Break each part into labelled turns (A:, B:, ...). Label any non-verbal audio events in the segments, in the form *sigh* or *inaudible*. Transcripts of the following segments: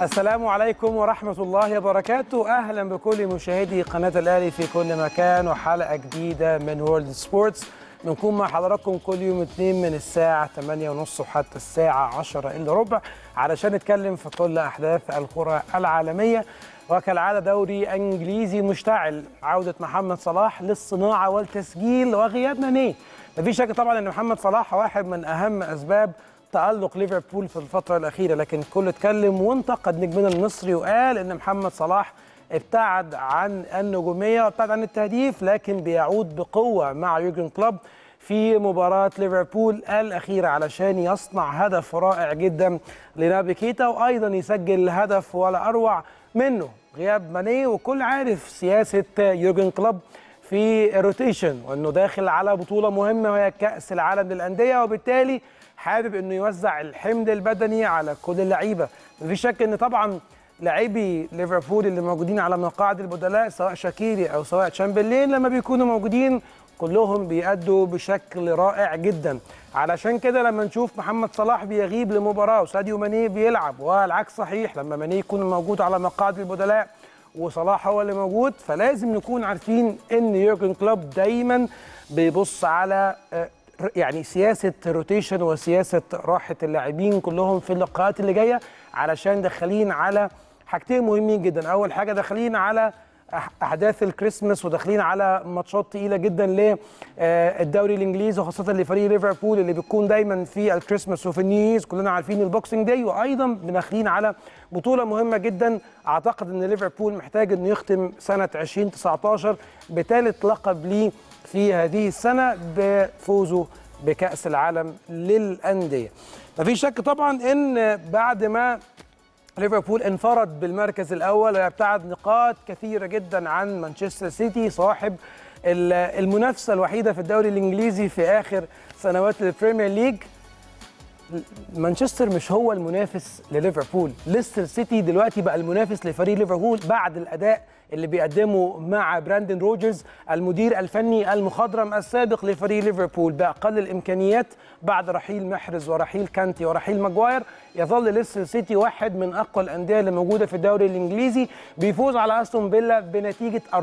A: السلام عليكم ورحمة الله وبركاته. أهلا بكل مشاهدي قناة الأهلي في كل مكان وحلقة جديدة من وورلد سبورتس بنكون مع حضراتكم كل يوم اثنين من الساعة 8:30 وحتى الساعة 10 إلا ربع علشان نتكلم في كل أحداث الكرة العالمية. وكالعادة دوري إنجليزي مشتعل. عودة محمد صلاح للصناعة والتسجيل وغياب ماني مفيش شك طبعا إن محمد صلاح واحد من أهم أسباب تألق ليفربول في الفترة الأخيرة لكن الكل اتكلم وانتقد نجمنا المصري وقال إن محمد صلاح ابتعد عن النجومية وابتعد عن التهديف لكن بيعود بقوة مع يورجن كلوب في مباراة ليفربول الأخيرة علشان يصنع هدف رائع جدا لنابي كيتا وأيضا يسجل هدف ولا أروع منه غياب ماني وكل عارف سياسة يورجن كلوب في ال rotation وإنه داخل على بطولة مهمة وهي كأس العالم للأندية وبالتالي حابب إنه يوزع الحمل البدني على كل اللعيبة. مفيش شك إن طبعا لاعبي ليفربول اللي موجودين على مقاعد البدلاء سواء شاكيري أو سواء تشامبرلين لما بيكونوا موجودين كلهم بيأدوا بشكل رائع جدا. علشان كده لما نشوف محمد صلاح بيغيب لمباراة وساديو ماني بيلعب والعكس صحيح لما ماني يكون موجود على مقاعد البدلاء وصلاح هو اللي موجود فلازم نكون عارفين إن يورجن كلوب دايما بيبص على يعني سياسة rotation وسياسة راحة اللاعبين كلهم في اللقاءات اللي جاية علشان داخلين على حاجتين مهمين جدا. أول حاجة داخلين على أحداث الكريسماس وداخلين على ماتشات تقيلة جدا للدوري الإنجليزي وخاصة لفريق ليفربول اللي بيكون دايما في الكريسماس وفي ال New Year's كلنا عارفين ال Boxing Day. وأيضا داخلين على بطولة مهمة جدا. أعتقد إن ليفربول محتاج إنه يختم سنة 2019 بثالث لقب ليه في هذه السنة بفوزه بكأس العالم للأندية. مفيش شك طبعا إن بعد ما ليفربول انفرد بالمركز الأول ويبتعد نقاط كثيرة جدا عن مانشستر سيتي صاحب المنافسة الوحيدة في الدوري الإنجليزي في آخر سنوات ال Premier League. مانشستر مش هو المنافس لليفربول. ليستر سيتي دلوقتي بقى المنافس لفريق ليفربول بعد الأداء اللي بيقدمه مع براندن روجرز المدير الفني المخضرم السابق لفريق ليفربول. بأقل الإمكانيات بعد رحيل محرز ورحيل كانتي ورحيل ماجواير يظل ليستر سيتي واحد من أقوى الأندية اللي موجودة في الدوري الإنجليزي بيفوز على أستون فيلا بنتيجة 4-1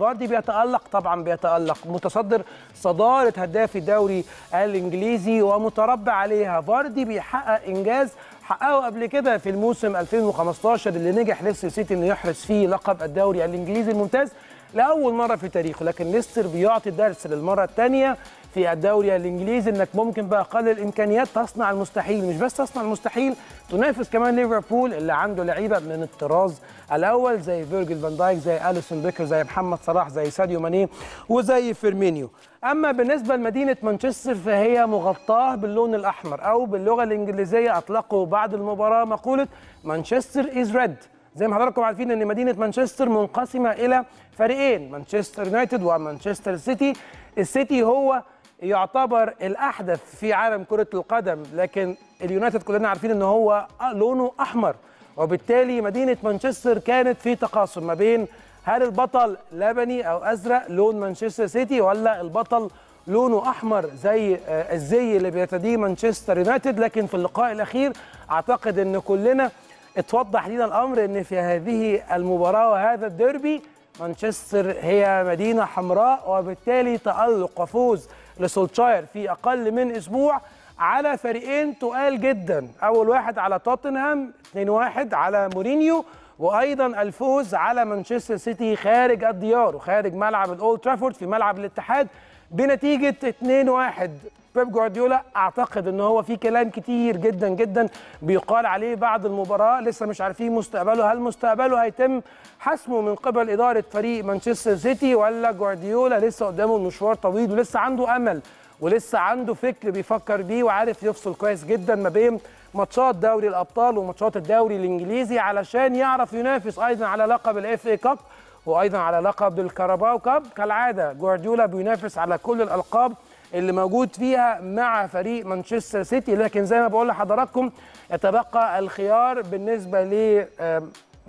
A: فاردي بيتألق طبعا بيتألق. متصدر صدارة هداف الدوري الإنجليزي ومتربع عليها. فاردي بيحقق إنجاز حققه قبل كده في الموسم 2015 اللي نجح ليستر سيتي إنه يحرز فيه لقب الدوري الإنجليزي الممتاز لأول مرة في تاريخه لكن ليستر بيعطي درس للمرة الثانية في الدوري الإنجليزي إنك ممكن باقل الإمكانيات تصنع المستحيل. مش بس تصنع المستحيل تنافس كمان ليفربول اللي عنده لعيبة من الطراز الأول زي فيرجيل فان دايك زي أليسون بيكر زي محمد صلاح زي ساديو ماني وزي فيرمينيو. أما بالنسبة لمدينة مانشستر فهي مغطاة باللون الأحمر أو باللغة الإنجليزية اطلقوا بعد المباراة مقولة Manchester is red زي ما حضراتكم عارفين إن مدينة مانشستر منقسمة إلى فريقين مانشستر يونايتد ومانشستر سيتي. السيتي هو يعتبر الأحدث في عالم كرة القدم لكن اليونايتد كلنا عارفين إن هو لونه أحمر وبالتالي مدينة مانشستر كانت في تقاسم ما بين هل البطل لبني أو أزرق لون مانشستر سيتي ولا البطل لونه أحمر زي الزي اللي بيرتديه مانشستر يونايتد. لكن في اللقاء الأخير أعتقد إن كلنا اتوضح لنا الأمر إن في هذه المباراة وهذا الديربي مانشستر هي مدينة حمراء وبالتالي تألق وفوز لسولشاير في أقل من أسبوع على فريقين تقال جدا. أول واحد على توتنهام 2-1 على مورينيو وأيضا الفوز على مانشستر سيتي خارج الديار وخارج ملعب الأولد ترافورد في ملعب الاتحاد بنتيجة 2-1 بيب جوارديولا أعتقد إن هو في كلام كتير جدا جدا بيقال عليه بعد المباراة لسه مش عارفين مستقبله هل مستقبله هيتم حسمه من قبل إدارة فريق مانشستر سيتي ولا جوارديولا لسه قدامه المشوار طويل ولسه عنده أمل ولسه عنده فكر بيفكر بيه وعارف يفصل كويس جدا ما بين ماتشات دوري الأبطال وماتشات الدوري الإنجليزي علشان يعرف ينافس أيضا على لقب ال FA Cup وأيضا على لقب ال Carabao Cup. كالعادة جوارديولا بينافس على كل الألقاب اللي موجود فيها مع فريق مانشستر سيتي لكن زي ما بقول لحضراتكم يتبقى الخيار بالنسبة ل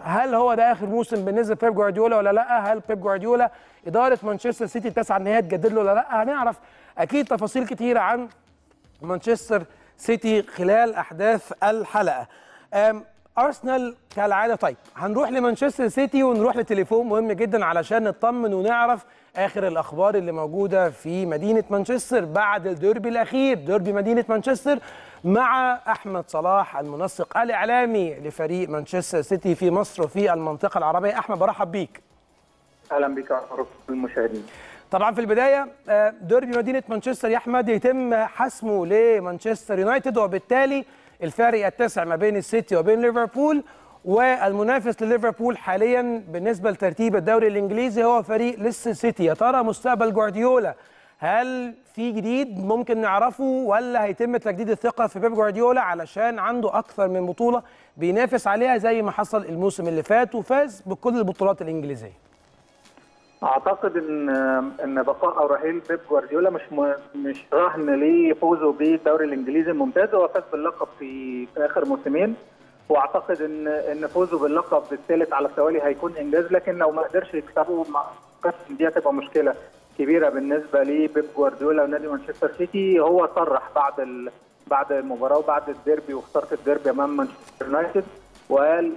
A: هل هو ده آخر موسم بالنسبة لبيب جوارديولا ولا لأ؟ هل بيب جوارديولا إدارة مانشستر سيتي تسعى إن هي تجدد له ولا لأ؟ هنعرف أكيد تفاصيل كتيره عن مانشستر سيتي خلال أحداث الحلقة. أرسنال كالعادة. طيب هنروح لمانشستر سيتي ونروح لتليفون مهم جدا علشان نطمن ونعرف آخر الأخبار اللي موجودة في مدينة مانشستر بعد الديربي الأخير ديربي مدينة مانشستر مع أحمد صلاح المنسق الإعلامي لفريق مانشستر سيتي في مصر وفي المنطقة العربية. أحمد برحب بيك.
B: أهلا بك يا المشاهدين.
A: طبعا في البداية ديربي مدينة مانشستر يا أحمد يتم حسمه لمانشستر يونايتد وبالتالي الفارق التاسع ما بين السيتي وبين ليفربول والمنافس لليفربول حاليا بالنسبة لترتيب الدوري الإنجليزي هو فريق ليستر سيتي. يا ترى مستقبل جوارديولا هل في جديد ممكن نعرفه ولا هيتم تجديد الثقة في بيب جوارديولا علشان عنده أكثر من بطولة بينافس عليها زي ما حصل الموسم اللي فات وفاز بكل البطولات الإنجليزية؟
B: أعتقد إن إن بقاء أو رحيل بيب جوارديولا مش م... مش رهن لفوزه بالدوري الإنجليزي الممتاز. هو فاز باللقب في, في آخر موسمين وأعتقد إن إن فوزه باللقب الثالث على التوالي هيكون إنجاز لكن لو ما قدرش يكسبه مع دي هتبقى مشكلة كبيرة بالنسبة لبيب جوارديولا ونادي مانشستر سيتي. هو صرح بعد ال... بعد المباراة وبعد الديربي وخساره الديربي أمام مانشستر يونايتد وقال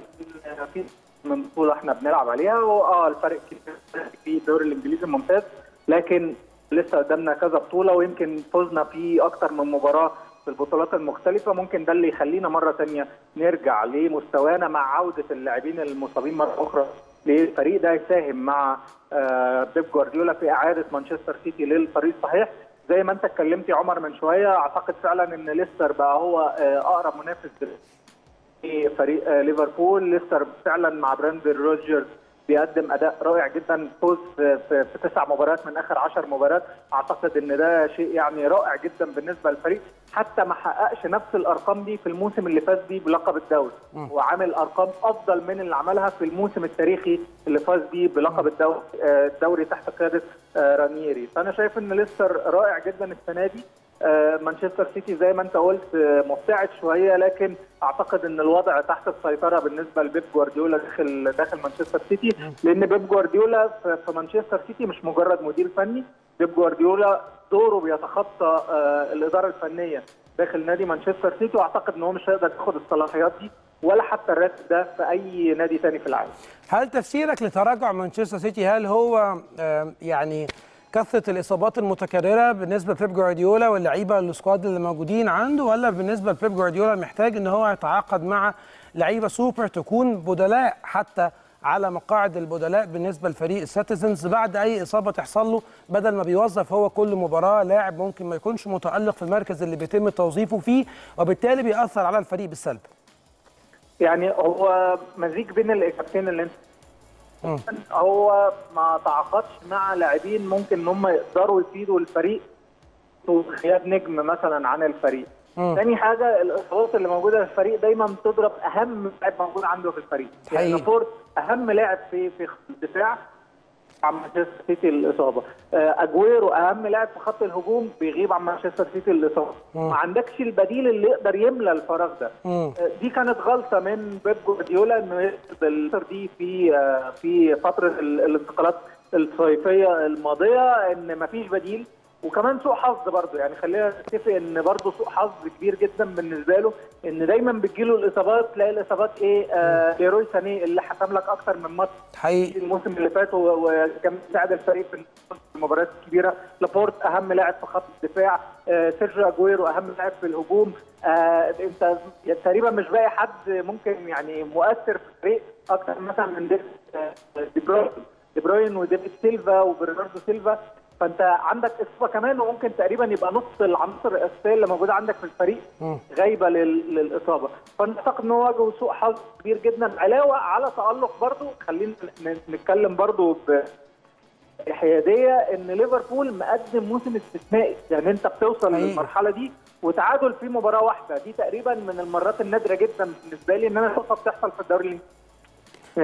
B: في من بطولة إحنا بنلعب عليها وآه الفرق كبير في الدوري الإنجليزي الممتاز لكن لسه قدامنا كذا بطولة ويمكن فوزنا في أكتر من مباراة في البطولات المختلفة ممكن ده اللي يخلينا مرة ثانية نرجع لمستوانا مع عودة اللاعبين المصابين مرة أخرى للفريق ده يساهم مع بيب جوارديولا في إعادة مانشستر سيتي للطريق الصحيح زي ما أنت اتكلمت يا عمر من شوية أعتقد فعلا إن ليستر بقى هو أقرب منافس في فريق ليفربول. ليستر فعلا مع براندن روجرز بيقدم أداء رائع جدا. فوز في, تسع مباريات من آخر عشر مباريات. أعتقد إن ده شيء يعني رائع جدا بالنسبة للفريق. حتى ما حققش نفس الأرقام دي في الموسم اللي فاز بيه بلقب الدوري. وعامل أرقام أفضل من اللي عملها في الموسم التاريخي اللي فاز بيه بلقب الدوري, الدوري تحت قيادة رانييري فأنا شايف إن ليستر رائع جدا السنة دي. مانشستر سيتي زي ما انت قلت مبتعد شوية لكن أعتقد إن الوضع تحت السيطرة بالنسبة لبيب جوارديولا داخل داخل مانشستر سيتي. لأن بيب جوارديولا في مانشستر سيتي مش مجرد مدير فني. بيب جوارديولا دوره بيتخطى الإدارة الفنية داخل نادي مانشستر سيتي وأعتقد إن هو مش هيقدر ياخد الصلاحيات دي ولا حتى الراتب ده في أي نادي ثاني في العالم.
A: هل تفسيرك لتراجع مانشستر سيتي هل هو يعني كثرة الإصابات المتكررة بالنسبة لبيب جوارديولا واللعيبة ال squad اللي موجودين عنده ولا بالنسبة لبيب جوارديولا محتاج إن هو يتعاقد مع لعيبة سوبر تكون بدلاء حتى على مقاعد البدلاء بالنسبة لفريق ال Citizens بعد أي إصابة تحصل له بدل ما بيوظف هو كل مباراة لاعب ممكن ما يكونش متألق في المركز اللي بيتم توظيفه فيه وبالتالي بيأثر على الفريق بالسلب.
B: يعني هو مزيج بين الإجابتين اللي أنت هو ما تعاقدش مع لاعبين ممكن إن هم يقدروا يفيدوا الفريق غياب نجم مثلا عن الفريق. ثاني حاجة الاصابات اللي موجودة في الفريق دايما بتضرب أهم لاعب موجود عنده في الفريق. يعني لافورت أهم لاعب في في الدفاع عن مانشستر سيتي الإصابة. أجويرو أهم لاعب في خط الهجوم بيغيب عن مانشستر سيتي الإصابة. ما عندكش البديل اللي يقدر يملى الفراغ ده. دي كانت غلطة من بيب جوارديولا إنه الفترة دي في في فترة الانتقالات الصيفية الماضية إن ما فيش بديل. وكمان سوء حظ برضه. يعني خلينا نتفق إن برضه سوء حظ كبير جدا بالنسبة له إن دايما بتجيله الإصابات تلاقي الإصابات إيه آه ليروي ساني اللي حسم لك أكتر من ماتش
A: حقيقي.
B: الموسم اللي فات وكان ساعد الفريق في المباريات الكبيره لابورت أهم لاعب في خط الدفاع آه سيرجيو أجويرو أهم لاعب في الهجوم. آه أنت تقريبا مش باقي حد ممكن يعني مؤثر في الفريق أكتر مثلا من دي بروين. دي بروين وديفيد سيلفا وبرناردو سيلفا. فانت عندك اصابه كمان وممكن تقريبا يبقى نص العناصر الأساسية اللي موجودة عندك في الفريق غايبة للإصابة. فانا اعتقد إن هو واجهه سوء حظ كبير جدا. علاوة على تألق برضو خلينا نتكلم برضو بحيادية إن ليفربول مقدم موسم استثنائي. يعني أنت بتوصل أيه. للمرحلة دي وتعادل في مباراة واحدة. دي تقريبا من المرات النادرة جدا بالنسبة لي إن أنا اشوفها بتحصل في الدوري الإنجليزي.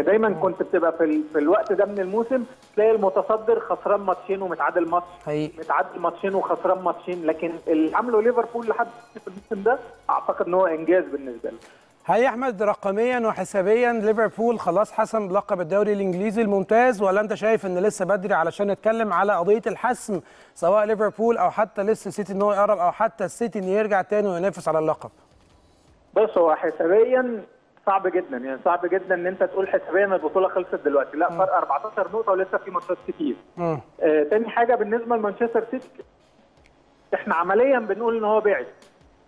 B: دايما كنت بتبقى في, ال... في الوقت ده من الموسم تلاقي المتصدر خسران ماتشين ومتعادل ماتش.
A: حقيقي.
B: متعادل ماتشين وخسران ماتشين. لكن اللي عمله ليفربول لحد الموسم ده أعتقد إن هو إنجاز بالنسبة له.
A: هل يا أحمد رقميا وحسابيا ليفربول خلاص حسم لقب الدوري الإنجليزي الممتاز. ولا أنت شايف إن لسه بدري علشان نتكلم على قضية الحسم سواء ليفربول أو حتى لسه السيتي إن هو يقرب أو حتى السيتي انه يرجع تاني وينافس على اللقب؟
B: بص هو حسابيا صعب جدا يعني صعب جدا إن أنت تقول حسابيا البطولة خلصت دلوقتي لا فرق 14 نقطة ولسه في ماتشات كتير. آه تاني حاجة بالنسبة لمانشستر سيتي إحنا عمليا بنقول إن هو بعد.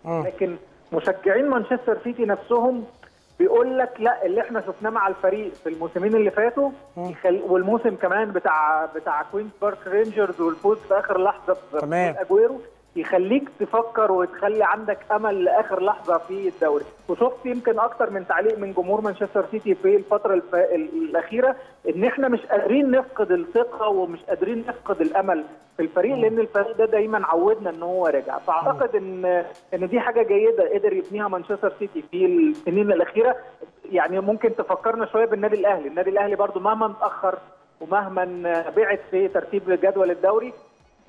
B: لكن مشجعين مانشستر سيتي نفسهم بيقول لك لا اللي إحنا شفناه مع الفريق في الموسمين اللي فاتوا يخل... والموسم كمان بتاع بتاع كوينز بارك رينجرز والفوز في آخر لحظة في
A: تمام.
B: في اجويرو يخليك تفكر وتخلي عندك أمل لآخر لحظة في الدوري. وشفت يمكن أكتر من تعليق من جمهور مانشستر سيتي في الفترة الف... الأخيرة إن إحنا مش قادرين نفقد الثقة ومش قادرين نفقد الأمل في الفريق لأن الفريق ده دايما عودنا إن هو راجع فأعتقد ان إن دي حاجة جيدة قدر يبنيها مانشستر سيتي في السنين الأخيرة. يعني ممكن تفكرنا شوية بالنادي الأهلي. النادي الأهلي برضو مهما متأخر ومهما بعد في ترتيب جدول الدوري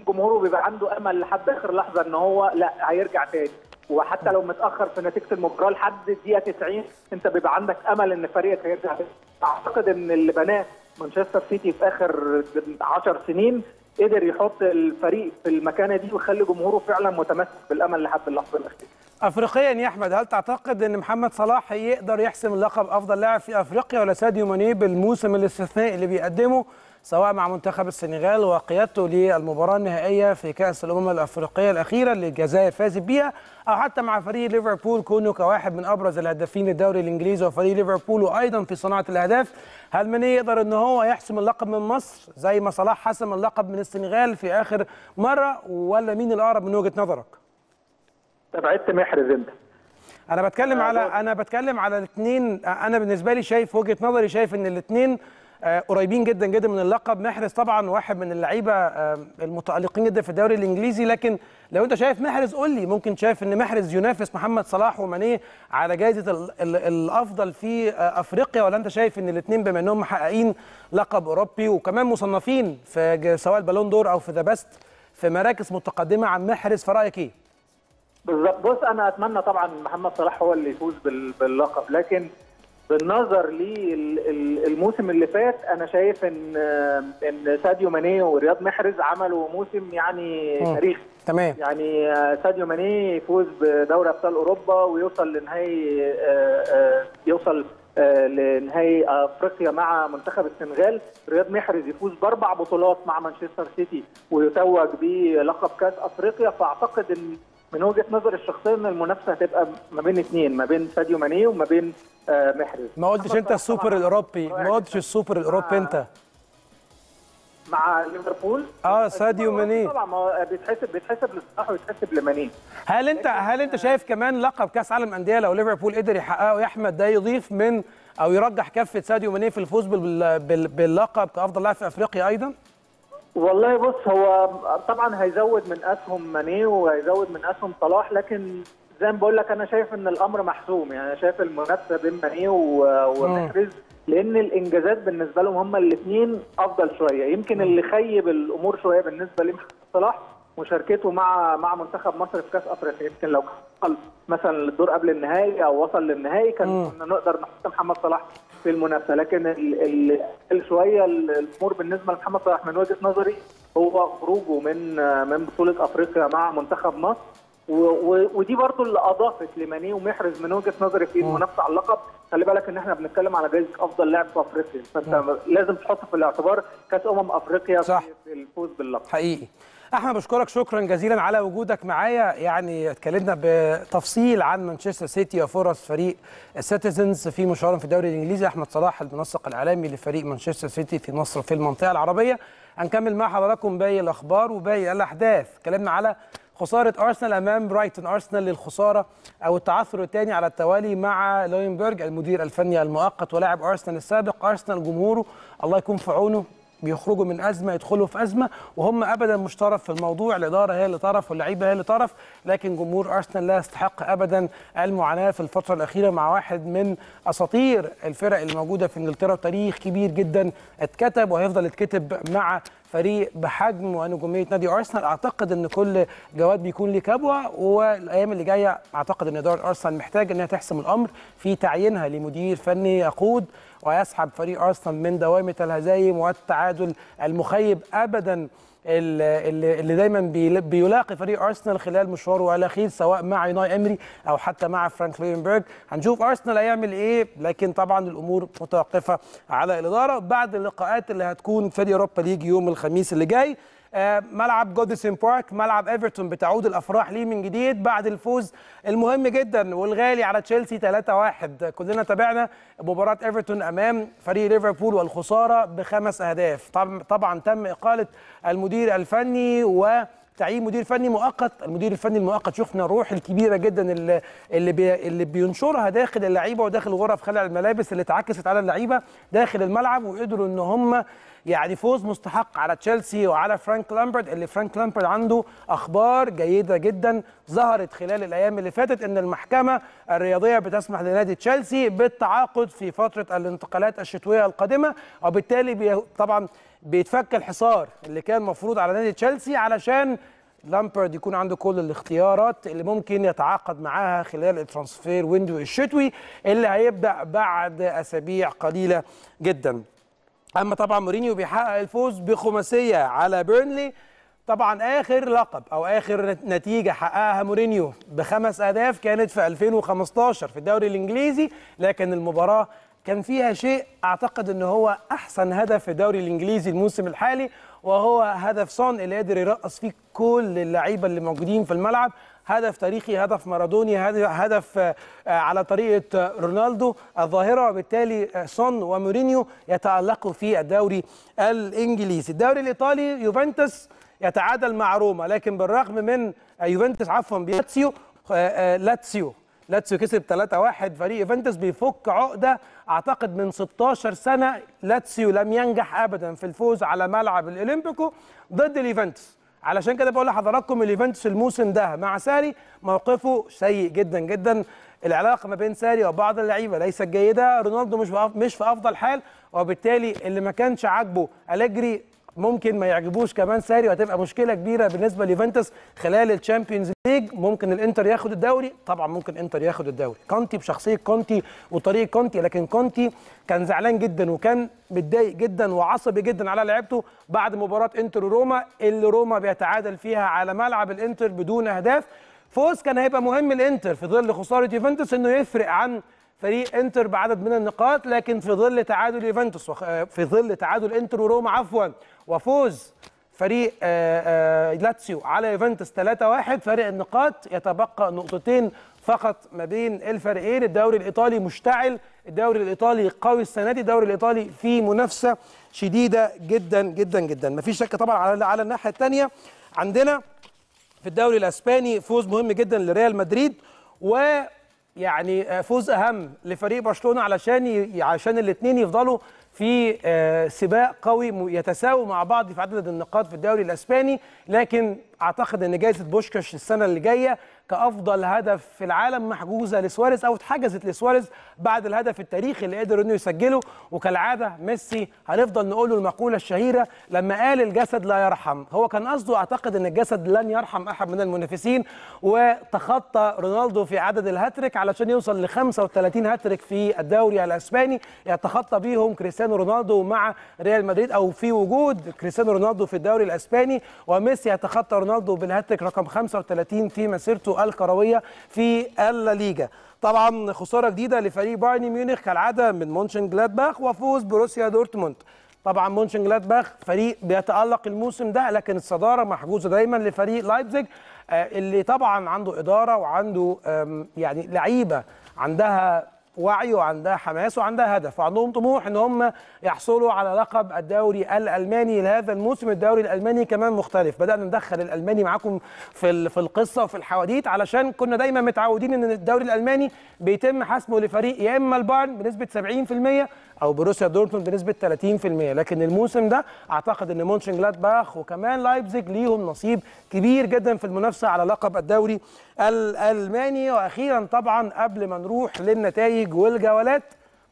B: جمهوره بيبقى عنده أمل لحد آخر لحظة إن هو لا هيرجع تاني. وحتى لو متأخر في نتيجة المباراة لحد الدقيقه 90 أنت بيبقى عندك أمل إن فريقك هيرجع تاني. أعتقد إن اللي بناه مانشستر سيتي في آخر 10 سنين قدر يحط الفريق في المكانة دي ويخلي جمهوره فعلا متمسك بالأمل لحد اللحظة الأخيرة.
A: افريقيا يا أحمد هل تعتقد إن محمد صلاح يقدر يحسم اللقب أفضل لاعب في أفريقيا ولا ساديو ماني بالموسم الاستثنائي اللي بيقدمه سواء مع منتخب السنغال وقيادته للمباراة النهائية في كأس الأمم الأفريقية الأخيرة اللي الجزائر فازت بيها أو حتى مع فريق ليفربول كونه كواحد من أبرز الهدافين للدوري الإنجليزي وفريق ليفربول وأيضا في صناعة الأهداف. هل ماني يقدر ان هو يحسم اللقب من مصر؟ زي ما صلاح حسم اللقب من السنغال في آخر مرة ولا مين الأقرب من وجهة نظرك؟
B: تبعدت محرز أنت.
A: أنا بتكلم على أنا بتكلم على الاثنين. أنا بالنسبة لي شايف وجهة نظري شايف إن الاثنين قريبين جدا جدا من اللقب. محرز طبعا واحد من اللعيبة المتألقين جدا في الدوري الإنجليزي. لكن لو أنت شايف محرز قول لي. ممكن شايف إن محرز ينافس محمد صلاح ومانيه على جائزه ال ال الأفضل في أفريقيا ولا أنت شايف إن الاثنين بما إنهم محققين لقب أوروبي وكمان مصنفين في سواء ال Ballon d'Or أو في The Best في مراكز متقدمة عن محرز فرأيك إيه؟
B: بالظبط. بص أنا أتمنى طبعا محمد صلاح هو اللي يفوز باللقب. لكن بالنظر للموسم اللي فات أنا شايف إن إن ساديو ماني ورياض محرز عملوا موسم يعني تاريخي.
A: تمام.
B: يعني ساديو ماني يفوز بدوري أبطال أوروبا ويوصل لنهائي يوصل لنهائي أفريقيا مع منتخب السنغال. رياض محرز يفوز بأربع بطولات مع مانشستر سيتي ويتوج بلقب كأس أفريقيا. فأعتقد إن من وجهة نظري الشخصية إن المنافسة هتبقى ما بين اثنين ما بين ساديو ماني وما بين آه محرز.
A: ما قلتش أنت السوبر الأوروبي؟ ما قلتش السوبر الأوروبي أنت؟
B: مع ليفربول؟
A: آه ساديو ماني.
B: طبعا ما بيتحسب بيتحسب لصلاح ويتحسب لماني.
A: هل انت هل أنت شايف كمان لقب كأس عالم أندية لو ليفربول قدر يحققه يا أحمد ده يضيف من أو يرجح كفة ساديو ماني في الفوز باللقب كأفضل لاعب في أفريقيا أيضا؟
B: والله بص هو طبعا هيزود من اسهم ماني وهيزود من اسهم صلاح لكن زي ما بقول لك أنا شايف إن الأمر محسوم. يعني أنا شايف المنافسة بين ماني ومحرز لأن الإنجازات بالنسبة لهم هما الاثنين أفضل شوية. يمكن اللي خيب الأمور شوية بالنسبة لمحمد صلاح مشاركته مع مع منتخب مصر في كأس أفريقيا. يمكن لو وصل مثلا للدور قبل النهائي أو وصل للنهائي كان كنا نقدر نحط محمد صلاح في المنافسة. لكن ال ال شوية الأمور بالنسبة لمحمد صلاح من وجهة نظري هو خروجه من من بطولة أفريقيا مع منتخب مصر. ودي برضو اللي أضافت لماني ومحرز من وجهة نظري في المنافسه على اللقب. خلي بالك إن إحنا بنتكلم على جائزه أفضل لاعب في أفريقيا. فأنت. لازم تحط في الاعتبار كأس أمم أفريقيا
A: صح.
B: في الفوز باللقب.
A: حقيقي. أحمد بشكرك شكرا جزيلا على وجودك معايا. يعني اتكلمنا بتفصيل عن مانشستر سيتي وفرص فريق ال Citizens في مشوارهم في الدوري الإنجليزي. أحمد صلاح المنسق الإعلامي لفريق مانشستر سيتي في مصر في المنطقة العربية. هنكمل مع حضراتكم باقي الأخبار وباقي الأحداث. اتكلمنا على خسارة أرسنال أمام برايتون أرسنال للخسارة أو التعثر الثاني على التوالي مع لوينبرج المدير الفني المؤقت ولاعب أرسنال السابق. أرسنال جمهوره الله يكون في عونه. بيخرجوا من أزمة يدخلوا في أزمة وهم ابدا مش طرف في الموضوع الإدارة هي اللي طرف واللعيبة هي اللي طرف لكن جمهور أرسنال لا يستحق ابدا المعاناة في الفترة الأخيرة مع واحد من أساطير الفرق اللي موجودة في إنجلترا تاريخ كبير جدا اتكتب وهيفضل يتكتب مع فريق بحجم ونجومية نادي أرسنال. أعتقد إن كل جواد بيكون ليه كبوة والأيام اللي جاية أعتقد إن إدارة أرسنال محتاج إنها تحسم الأمر في تعيينها لمدير فني يقود ويسحب فريق أرسنال من دوامة الهزايم والتعادل المخيب ابدا اللي, اللي دايما بيلاقي فريق أرسنال خلال مشواره الأخير سواء مع يوناي إمري أو حتى مع فرانك لينبرج هنشوف أرسنال هيعمل إيه لكن طبعا الأمور متوقفة على الإدارة. بعد اللقاءات اللي هتكون في ال Europa League يوم الخميس اللي جاي ملعب جوديسون بارك ملعب إيفرتون بتعود الأفراح ليه من جديد بعد الفوز المهم جدا والغالي على تشيلسي 3-1 كلنا تابعنا مباراة إيفرتون أمام فريق ليفربول والخسارة بخمس أهداف. طبعا تم إقالة المدير الفني و تعيين مدير فني مؤقت. المدير الفني المؤقت شفنا الروح الكبيرة جدا اللي اللي, بي اللي بينشرها داخل اللعيبة وداخل غرف خلع الملابس اللي اتعكست على اللعيبة داخل الملعب وقدروا إن هم يعني فوز مستحق على تشيلسي وعلى فرانك لامبارد اللي فرانك لامبارد عنده أخبار جيدة جدا ظهرت خلال الأيام اللي فاتت إن المحكمة الرياضية بتسمح لنادي تشيلسي بالتعاقد في فترة الانتقالات الشتوية القادمة وبالتالي طبعا بيتفك الحصار اللي كان مفروض على نادي تشيلسي علشان لامبارد يكون عنده كل الاختيارات اللي ممكن يتعاقد معاها خلال ال transfer window الشتوي اللي هيبدأ بعد أسابيع قليلة جدا. أما طبعا مورينيو بيحقق الفوز بخماسية على بيرنلي. طبعا آخر لقب أو آخر نتيجة حققها مورينيو بخمس أهداف كانت في 2015 في الدوري الإنجليزي لكن المباراة كان فيها شيء أعتقد ان هو أحسن هدف في الدوري الإنجليزي الموسم الحالي وهو هدف سون اللي قدر يرقص فيه كل اللعيبة اللي موجودين في الملعب. هدف تاريخي هدف مارادوني هدف على طريقة رونالدو الظاهرة. وبالتالي سون ومورينيو يتألقوا في الدوري الإنجليزي. الدوري الإيطالي يوفنتوس يتعادل مع روما لكن بالرغم من يوفنتوس عفوا بلاتسيو لاتسيو لاتسيو كسب 3-1 فريق يوفنتوس بيفك عقدة أعتقد من 16 سنة. لاتسيو لم ينجح ابدا في الفوز على ملعب الأولمبيكو ضد اليوفنتوس. علشان كده بقول لحضراتكم اليوفنتوس الموسم ده مع ساري موقفه سيء جدا جدا. العلاقة ما بين ساري وبعض اللعيبة ليست جيدة. رونالدو مش مش في أفضل حال وبالتالي اللي ما كانش عاجبه أليجري ممكن ما يعجبوش كمان ساري وهتبقى مشكلة كبيرة بالنسبة ليوفنتوس خلال ال Champions League. ممكن الإنتر ياخد الدوري. طبعا ممكن انتر ياخد الدوري. كونتي بشخصية كونتي وطريقة كونتي لكن كونتي كان زعلان جدا وكان متضايق جدا وعصبي جدا على لعيبته بعد مباراة إنتر وروما اللي روما بيتعادل فيها على ملعب الإنتر بدون أهداف. فوز كان هيبقى مهم الانتر في ظل خسارة يوفنتوس إنه يفرق عن فريق انتر بعدد من النقاط لكن في ظل تعادل يوفنتوس في ظل تعادل انتر وروما عفوا وفوز فريق آآ آآ لاتسيو على يوفنتوس 3-1 فرق النقاط يتبقى نقطتين فقط ما بين الفريقين الدوري الإيطالي مشتعل الدوري الإيطالي قوي السنة دي الدوري الإيطالي فيه منافسة شديدة جدا جدا جدا. مفيش شك طبعا على على الناحية الثانية عندنا في الدوري الإسباني فوز مهم جدا لريال مدريد و يعني فوز أهم لفريق برشلونة علشان. عشان الاثنين يفضلوا في سباق قوي يتساووا مع بعض في عدد النقاط في الدوري الإسباني لكن أعتقد إن جائزه بوشكاش السنة اللي جاية كأفضل هدف في العالم محجوزة لسواريز أو اتحجزت لسواريز بعد الهدف التاريخي اللي قدر إنه يسجله. وكالعادة ميسي هنفضل نقول له المقولة الشهيرة لما قال الجسد لا يرحم. هو كان قصده أعتقد إن الجسد لن يرحم أحد من المنافسين وتخطى رونالدو في عدد الهاتريك علشان يوصل ل 35 هاتريك في الدوري الأسباني. يتخطى بيهم كريستيانو رونالدو مع ريال مدريد أو في وجود كريستيانو رونالدو في الدوري الأسباني. وميسي يتخطى رونالدو بالهاتريك رقم 35 في مسيرته الكروية في الليجا. طبعا خسارة جديدة لفريق بايرن ميونخ كالعادة من مونشن جلادباخ وفوز بروسيا دورتموند. طبعا مونشن جلادباخ فريق بيتألق الموسم ده لكن الصدارة محجوزة دايما لفريق لايبزيج اللي طبعا عنده إدارة وعنده يعني لعيبة عندها وعي وعندها حماس وعندها هدف. وعندهم طموح إن هم يحصلوا على لقب الدوري الألماني لهذا الموسم. الدوري الألماني كمان مختلف. بدأنا ندخل الألماني معاكم في في القصة وفي الحواديت علشان كنا دايما متعودين إن الدوري الألماني بيتم حسمه لفريق يا إما البايرن بنسبة 70% أو بروسيا دورتموند بنسبة 30% لكن الموسم ده أعتقد إن مونشن جلادباخ وكمان لايبزيج ليهم نصيب كبير جدا في المنافسة على لقب الدوري الألماني. وأخيرا طبعا قبل ما نروح للنتائج والجولات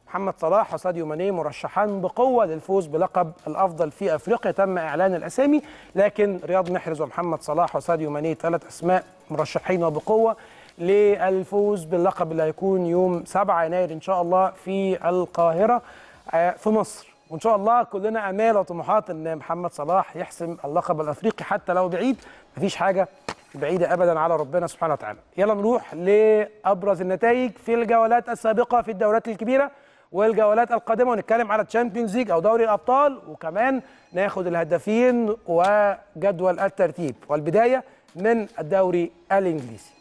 A: محمد صلاح وساديو ماني مرشحان بقوة للفوز بلقب الأفضل في أفريقيا. تم إعلان الأسامي لكن رياض محرز ومحمد صلاح وساديو ماني ثلاث أسماء مرشحين وبقوة للفوز باللقب اللي هيكون يوم 7 يناير إن شاء الله في القاهرة آه، في مصر. وإن شاء الله كلنا أمال وطموحات إن محمد صلاح يحسم اللقب الأفريقي حتى لو بعيد. مفيش حاجة بعيدة ابدا على ربنا سبحانه وتعالى. يلا نروح لأبرز النتائج في الجولات السابقة في الدورات الكبيرة والجولات القادمة ونتكلم على Champions League أو دوري الابطال وكمان ناخد الهدافين وجدول الترتيب. والبداية من الدوري الإنجليزي.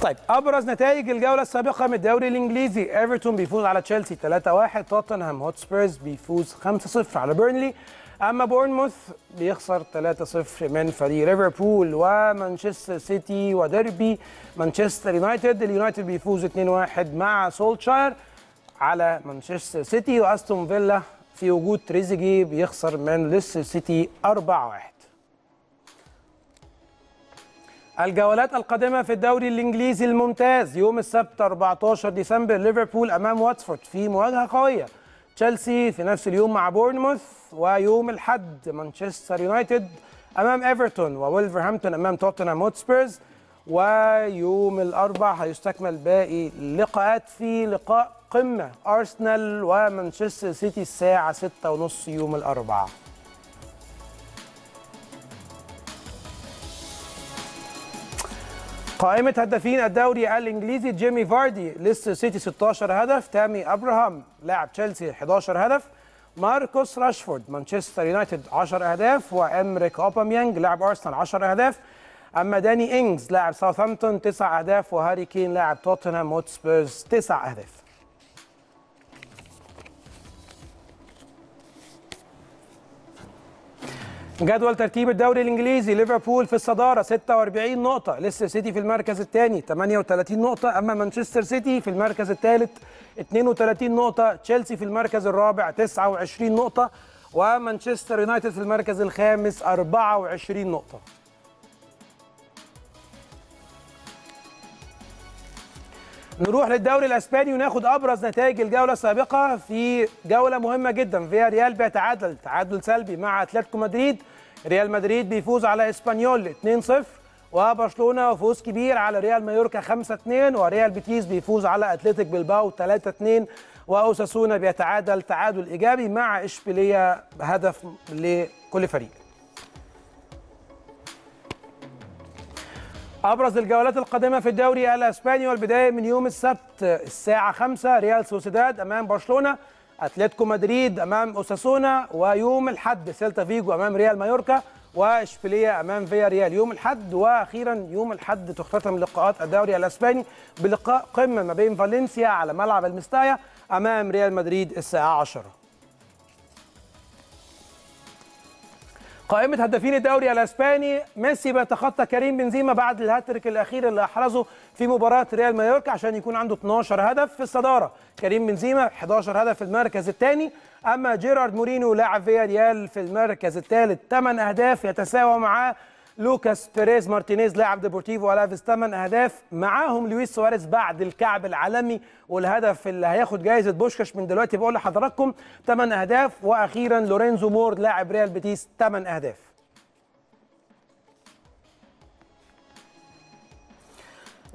A: طيب أبرز نتائج الجولة السابقة من الدوري الإنجليزي ايفرتون بيفوز على تشيلسي 3-1 توتنهام هوتسبيرز بيفوز 5-0 على بيرنلي أما بورنموث بيخسر 3-0 من فريق ليفربول ومانشستر سيتي وديربي. مانشستر يونايتد اليونايتد بيفوز 2-1 مع سولتشاير على مانشستر سيتي وأستون فيلا في وجود تريزيجي بيخسر من ليستر سيتي 4-1 الجولات القادمة في الدوري الإنجليزي الممتاز يوم السبت 14 ديسمبر ليفربول أمام واتفورد في مواجهة قوية. تشيلسي في نفس اليوم مع بورنموث ويوم الحد مانشستر يونايتد أمام إيفرتون وولفرهامبتون أمام توتنهام هوتسبيرز. ويوم الأربع هيستكمل باقي اللقاءات في لقاء قمة أرسنال ومانشستر سيتي الساعة 6:30 يوم الأربعاء. قائمة هدافين الدوري الإنجليزي جيمي فاردي ليستر سيتي 16 هدف تامي أبراهام لاعب تشيلسي 11 هدف ماركوس راشفورد مانشستر يونايتد 10 أهداف وإمريك أوباميانج لاعب أرسنال 10 أهداف أما داني إنجز لاعب ساوثهامبتون 9 أهداف وهاري كين لاعب توتنهام هوتسبيرز 9 أهداف. جدول ترتيب الدوري الإنجليزي ليفربول في الصدارة 46 نقطة. ليستر سيتي في المركز الثاني 38 نقطة. أما مانشستر سيتي في المركز الثالث 32 نقطة. تشيلسي في المركز الرابع 29 نقطة. ومانشستر يونايتد في المركز الخامس 24 نقطة. نروح للدوري الاسباني وناخد ابرز نتائج الجوله السابقه في جوله مهمه جدا فيها ريال بيتعادل تعادل سلبي مع اتلتيكو مدريد. ريال مدريد بيفوز على اسبانيول 2-0 وبرشلونة فوز كبير على ريال مايوركا 5-2 وريال بيتيس بيفوز على اتلتيك بلباو 3-2 وأوساسونا بيتعادل تعادل إيجابي مع إشبيلية هدف لكل فريق. أبرز الجولات القادمة في الدوري الأسباني والبداية من يوم السبت الساعة 5 ريال سوسيداد أمام برشلونة أتلتيكو مدريد أمام أوساسونا ويوم الأحد سيلتا فيجو أمام ريال مايوركا وإشبيلية أمام فيا ريال يوم الأحد وأخيرا يوم الأحد تختتم لقاءات الدوري الأسباني بلقاء قمة ما بين فالنسيا على ملعب المستايا أمام ريال مدريد الساعة 10 قائمة هدافين الدوري الأسباني ميسي بيتخطى كريم بنزيما بعد الهاتريك الأخير اللي أحرزه في مباراة ريال مايوركا عشان يكون عنده 12 هدف في الصدارة. كريم بنزيما 11 هدف في المركز الثاني أما جيرارد مورينو لاعب فيا ريال في المركز الثالث 8 أهداف يتساوى معاه لوكاس بيريز مارتينيز لاعب ديبورتيفو ألافيس 8 اهداف معاهم لويس سواريز بعد الكعب العالمي والهدف اللي هياخد جائزه بوشكاش من دلوقتي. بقول لحضراتكم 8 أهداف وأخيرا لورينزو مورون لاعب ريال بيتيس 8 أهداف.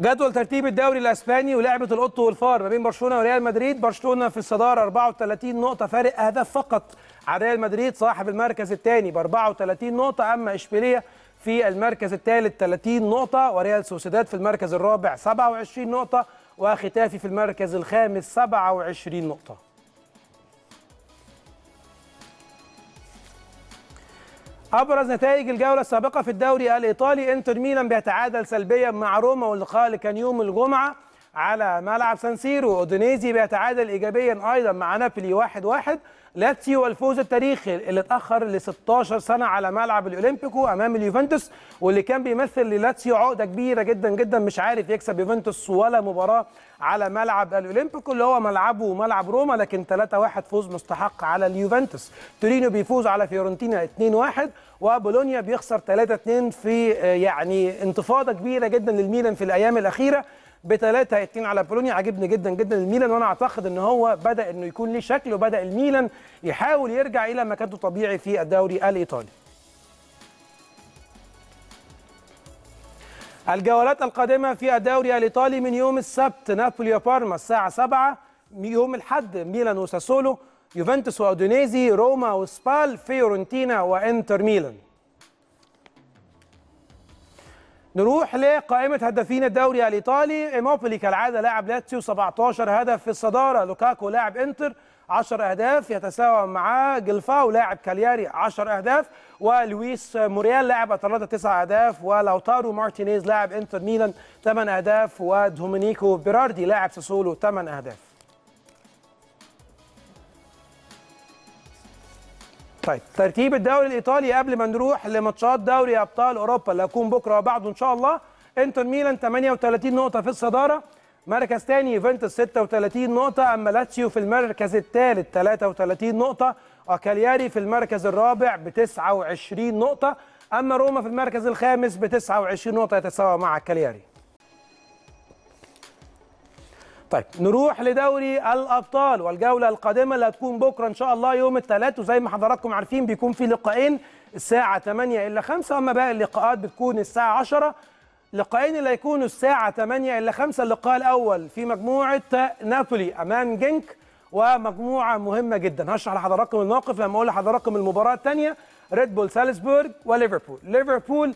A: جدول ترتيب الدوري الإسباني ولعبة القط والفار ما بين برشلونة وريال مدريد. برشلونة في الصدارة 34 نقطة فارق اهداف فقط على ريال مدريد صاحب المركز الثاني ب 34 نقطة. أما إشبيلية في المركز الثالث 30 نقطة وريال سوسيداد في المركز الرابع 27 نقطة وختافي في المركز الخامس 27 نقطة أبرز نتائج الجولة السابقة في الدوري الإيطالي إنتر ميلان بيتعادل سلبيا مع روما واللقاء اللي كان يوم الجمعة على ملعب سانسيرو أودينيزي بيتعادل ايجابيا أيضا مع نابولي 1-1 واحد واحد. لاتسيو الفوز التاريخي اللي اتأخر ل 16 سنة على ملعب الأولمبيكو أمام اليوفنتوس واللي كان بيمثل للاتسيو عقدة كبيرة جدا جدا مش عارف يكسب يوفنتوس ولا مباراة على ملعب الأولمبيكو اللي هو ملعبه ملعب روما لكن 3-1 فوز مستحق على اليوفنتوس. تورينو بيفوز على فيورنتينا 2-1 وبولونيا بيخسر 3-2 في يعني انتفاضة كبيرة جدا للميلان في الأيام الأخيرة. بثلاثة اتنين على بولونيا عجبني جدا جدا الميلان وأنا أعتقد إن هو بدأ إنه يكون ليه شكل وبدأ الميلان يحاول يرجع إلى مكانته الطبيعي في الدوري الإيطالي. الجولات القادمة في الدوري الإيطالي من يوم السبت نابولي وبارما الساعة 7 يوم الحد ميلان وساسولو يوفنتوس وأودينيزي روما وسبال فيورنتينا وإنتر ميلان نروح لقائمة هدافين الدوري الإيطالي. إيموبيلي كالعادة لاعب لاتسيو 17 هدف في الصدارة. لوكاكو لاعب إنتر 10 أهداف. يتساوى معاه جواو لاعب كالياري 10 أهداف. ولويس موريال لاعب أتلانتا 9 أهداف. ولوتارو مارتينيز لاعب إنتر ميلان 8 أهداف. ودومينيكو بيراردي لاعب ساسولو 8 أهداف. طيب ترتيب الدوري الإيطالي قبل ما نروح لماتشات دوري أبطال أوروبا اللي هتكون بكرة وبعده إن شاء الله. إنتر ميلان 38 نقطة في الصدارة. مركز ثاني يوفنتوس 36 نقطة. أما لاتسيو في المركز الثالث 33 نقطة. وكالياري في المركز الرابع ب 29 نقطة. أما روما في المركز الخامس ب 29 نقطة. يتساوى مع كالياري طيب نروح لدوري الأبطال والجولة القادمة اللي هتكون بكرة إن شاء الله يوم الثلاث وزي ما حضراتكم عارفين بيكون في لقاءين الساعة 8 الا 5 أما باقي اللقاءات بتكون الساعة 10 لقاءين اللي هيكونوا الساعة 8 الا 5 اللقاء الأول في مجموعة نابولي أمام جنك ومجموعة مهمة جدا. هشرح لحضراتكم الموقف لما أقول لحضراتكم المباراة الثانية ريد بول سالزبورج وليفربول ليفربول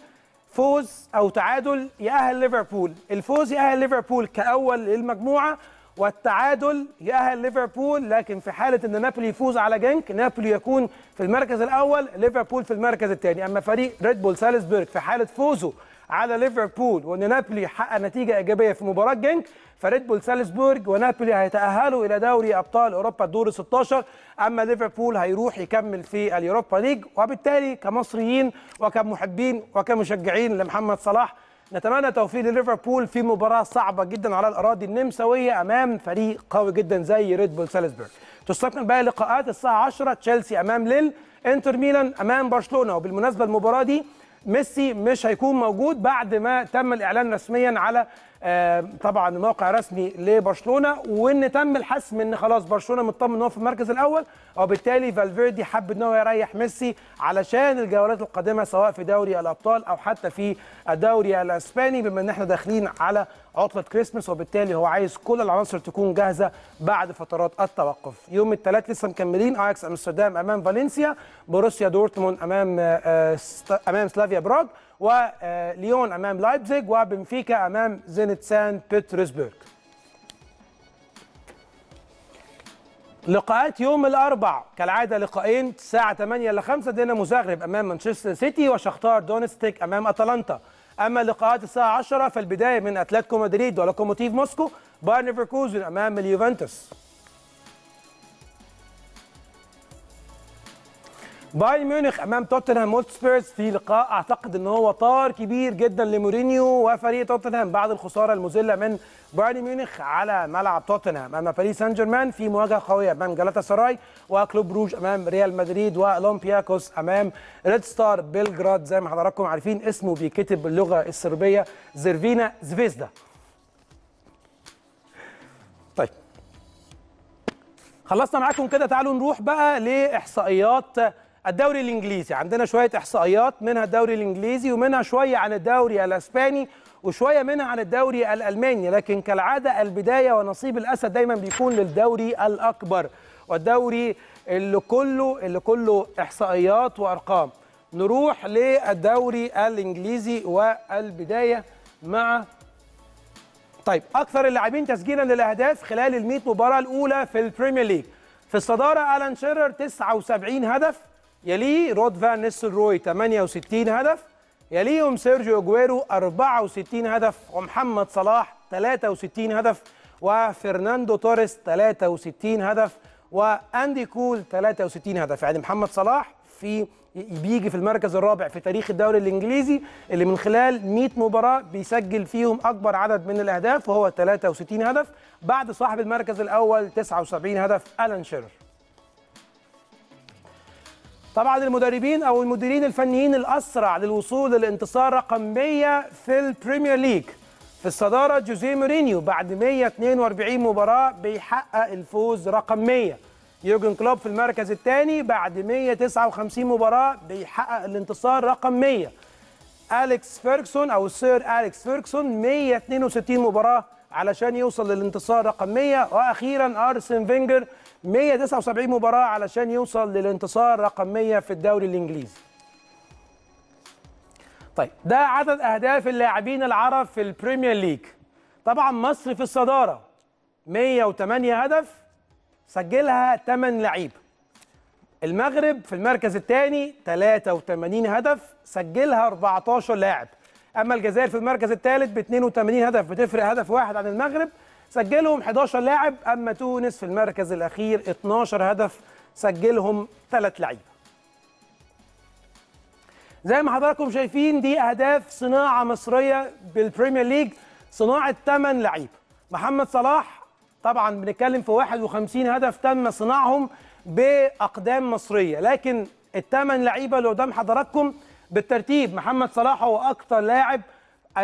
A: فوز أو تعادل يأهل ليفربول. الفوز يأهل ليفربول كأول للمجموعة والتعادل يأهل ليفربول لكن في حالة إن نابولي يفوز على جنك نابولي يكون في المركز الأول ليفربول في المركز الثاني. أما فريق ريد بول سالزبورج في حالة فوزه على ليفربول وإن نابولي حقق نتيجة إيجابية في مباراة جنك فريد بول سالزبورج ونابولي هيتأهلوا إلى دوري أبطال أوروبا الدور 16 أما ليفربول هيروح يكمل في اليوروبا ليج وبالتالي كمصريين وكمحبين وكمشجعين لمحمد صلاح نتمنى توفيق لليفربول في مباراة صعبة جدا على الأراضي النمساوية أمام فريق قوي جدا زي ريد بول سالزبورج. تستكمل باقي اللقاءات الساعة 10 تشيلسي أمام ليل، إنتر ميلان أمام برشلونة وبالمناسبة المباراة دي ميسي مش هيكون موجود بعد ما تم الإعلان رسميا على طبعا موقع رسمي لبرشلونة وإن تم الحسم إن خلاص برشلونة مطمن إن هو في المركز الأول وبالتالي فالفيردي حب إن هو يريح ميسي علشان الجولات القادمة سواء في دوري الأبطال أو حتى في الدوري الإسباني بما إن إحنا داخلين على عطلة كريسماس وبالتالي هو عايز كل العناصر تكون جاهزة بعد فترات التوقف. يوم الثلاث لسه مكملين اياكس امستردام أمام فالنسيا بوروسيا دورتموند أمام آه أمام سلافيا براغ وليون أمام لايبزيج وبنفيكا أمام زينت سان بطرسبرغ لقاءات يوم الأربع كالعادة لقاءين الساعة 8 إلا 5 دينامو زاغرب أمام مانشستر سيتي وشختار دونيتسك أمام أتلانتا. أما لقاءات الساعة 10 فالبدايه من أتلتيكو مدريد ولوكوموتيف موسكو بايرن ليفركوزن أمام اليوفنتوس. بايرن ميونخ أمام توتنهام هوتسبيرز في لقاء أعتقد إن هو تار كبير جدا لمورينيو وفريق توتنهام بعد الخسارة المذلة من بايرن ميونخ على ملعب توتنهام. أما باريس سان جيرمان في مواجهة قوية أمام جالاتا سراي وكلوب روج أمام ريال مدريد وأولمبياكوس أمام ريد ستار بلجراد زي ما حضراتكم عارفين اسمه بيكتب باللغة الصربيه زيرفينا زفيزدا طيب. خلصنا معاكم كده تعالوا نروح بقى لإحصائيات الدوري الإنجليزي. عندنا شوية إحصائيات منها الدوري الإنجليزي ومنها شوية عن الدوري الإسباني وشوية منها عن الدوري الألماني. لكن كالعادة البداية ونصيب الأسد دايما بيكون للدوري الأكبر والدوري اللي كله اللي كله إحصائيات وأرقام. نروح للدوري الإنجليزي والبداية مع طيب أكثر اللاعبين تسجيلا للأهداف خلال ال 100 مباراة الأولى في ال Premier League. في الصدارة ألان شيرر 79 هدف يليه رود فان نيستلروي 68 هدف يليهم سيرجيو أجويرو 64 هدف ومحمد صلاح 63 هدف وفرناندو توريس 63 هدف وأندي كول 63 هدف. يعني محمد صلاح في بيجي في المركز الرابع في تاريخ الدوري الإنجليزي اللي من خلال 100 مباراة بيسجل فيهم أكبر عدد من الأهداف وهو 63 هدف. بعد صاحب المركز الأول 79 هدف ألان شيرر. طبعا المدربين أو المديرين الفنيين الأسرع للوصول للانتصار رقم 100 في ال Premier League. في الصدارة جوزيه مورينيو بعد 142 مباراة بيحقق الفوز رقم 100 يورجن كلوب في المركز الثاني بعد 159 مباراة بيحقق الانتصار رقم 100 أليكس فيرجسون أو السير أليكس فيرجسون 162 مباراة علشان يوصل للانتصار رقم 100 وأخيرا أرسن فينجر 179 مباراة علشان يوصل للانتصار رقم 100 في الدوري الإنجليزي. طيب ده عدد أهداف اللاعبين العرب في ال Premier League. طبعا مصر في الصدارة 108 هدف سجلها 8 لعيبه المغرب في المركز الثاني 83 هدف سجلها 14 لاعب. أما الجزائر في المركز الثالث ب 82 هدف بتفرق هدف واحد عن المغرب. سجلهم 11 لاعب أما تونس في المركز الأخير 12 هدف سجلهم 3 لعيبة. زي ما حضراتكم شايفين دي أهداف صناعة مصرية بال Premier League صناعة 8 لعيبه محمد صلاح طبعا بنتكلم في 51 هدف تم صناعهم بأقدام مصرية لكن الثمان لعيبة اللي قدام حضراتكم بالترتيب محمد صلاح هو أكثر لاعب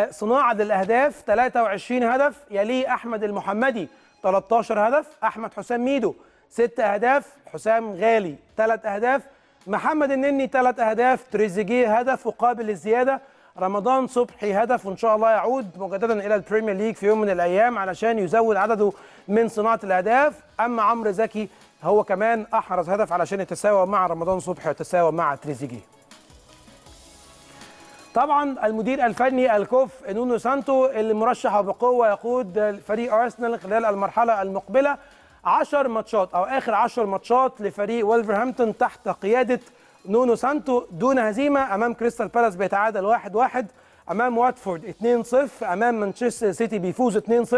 A: صناعة للأهداف 23 هدف يليه أحمد المحمدي 13 هدف أحمد حسام ميدو 6 أهداف حسام غالي 3 أهداف محمد النني 3 أهداف تريزيجيه هدف وقابل للزيادة رمضان صبحي هدف وإن شاء الله يعود مجددا إلى ال Premier League في يوم من الأيام علشان يزود عدده من صناعة الأهداف. أما عمرو زكي هو كمان أحرز هدف علشان يتساوى مع رمضان صبحي ويتساوى مع تريزيجيه. طبعا المدير الفني الكفء نونو سانتو اللي مرشح بقوة يقود فريق أرسنال خلال المرحلة المقبلة 10 ماتشات أو آخر 10 ماتشات لفريق ولفرهامبتون تحت قيادة نونو سانتو دون هزيمة أمام كريستال بالاس بيتعادل 1-1 واحد واحد. أمام واتفورد 2-0 أمام مانشستر سيتي بيفوز 2-0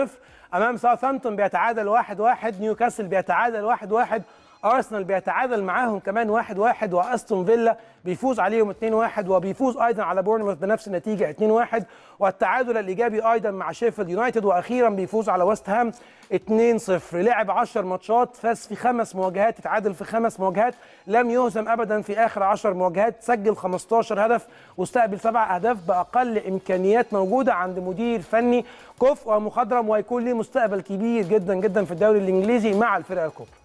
A: أمام ساوثهامبتون بيتعادل 1-1 واحد واحد. نيوكاسل بيتعادل 1-1 واحد واحد. أرسنال بيتعادل معاهم كمان 1-1 واحد واحد. وأستون فيلا بيفوز عليهم 2-1 وبيفوز أيضا على بورنموث بنفس النتيجة 2-1 والتعادل الإيجابي أيضا مع شيفيلد يونايتد وأخيرا بيفوز على ويست هام 2-0 لعب 10 ماتشات فاز في خمس مواجهات اتعادل في خمس مواجهات لم يهزم ابدا في آخر 10 مواجهات سجل 15 هدف واستقبل سبع أهداف بأقل إمكانيات موجودة عند مدير فني كفء ومخضرم وهيكون له مستقبل كبير جدا جدا في الدوري الإنجليزي مع الفرق الكبرى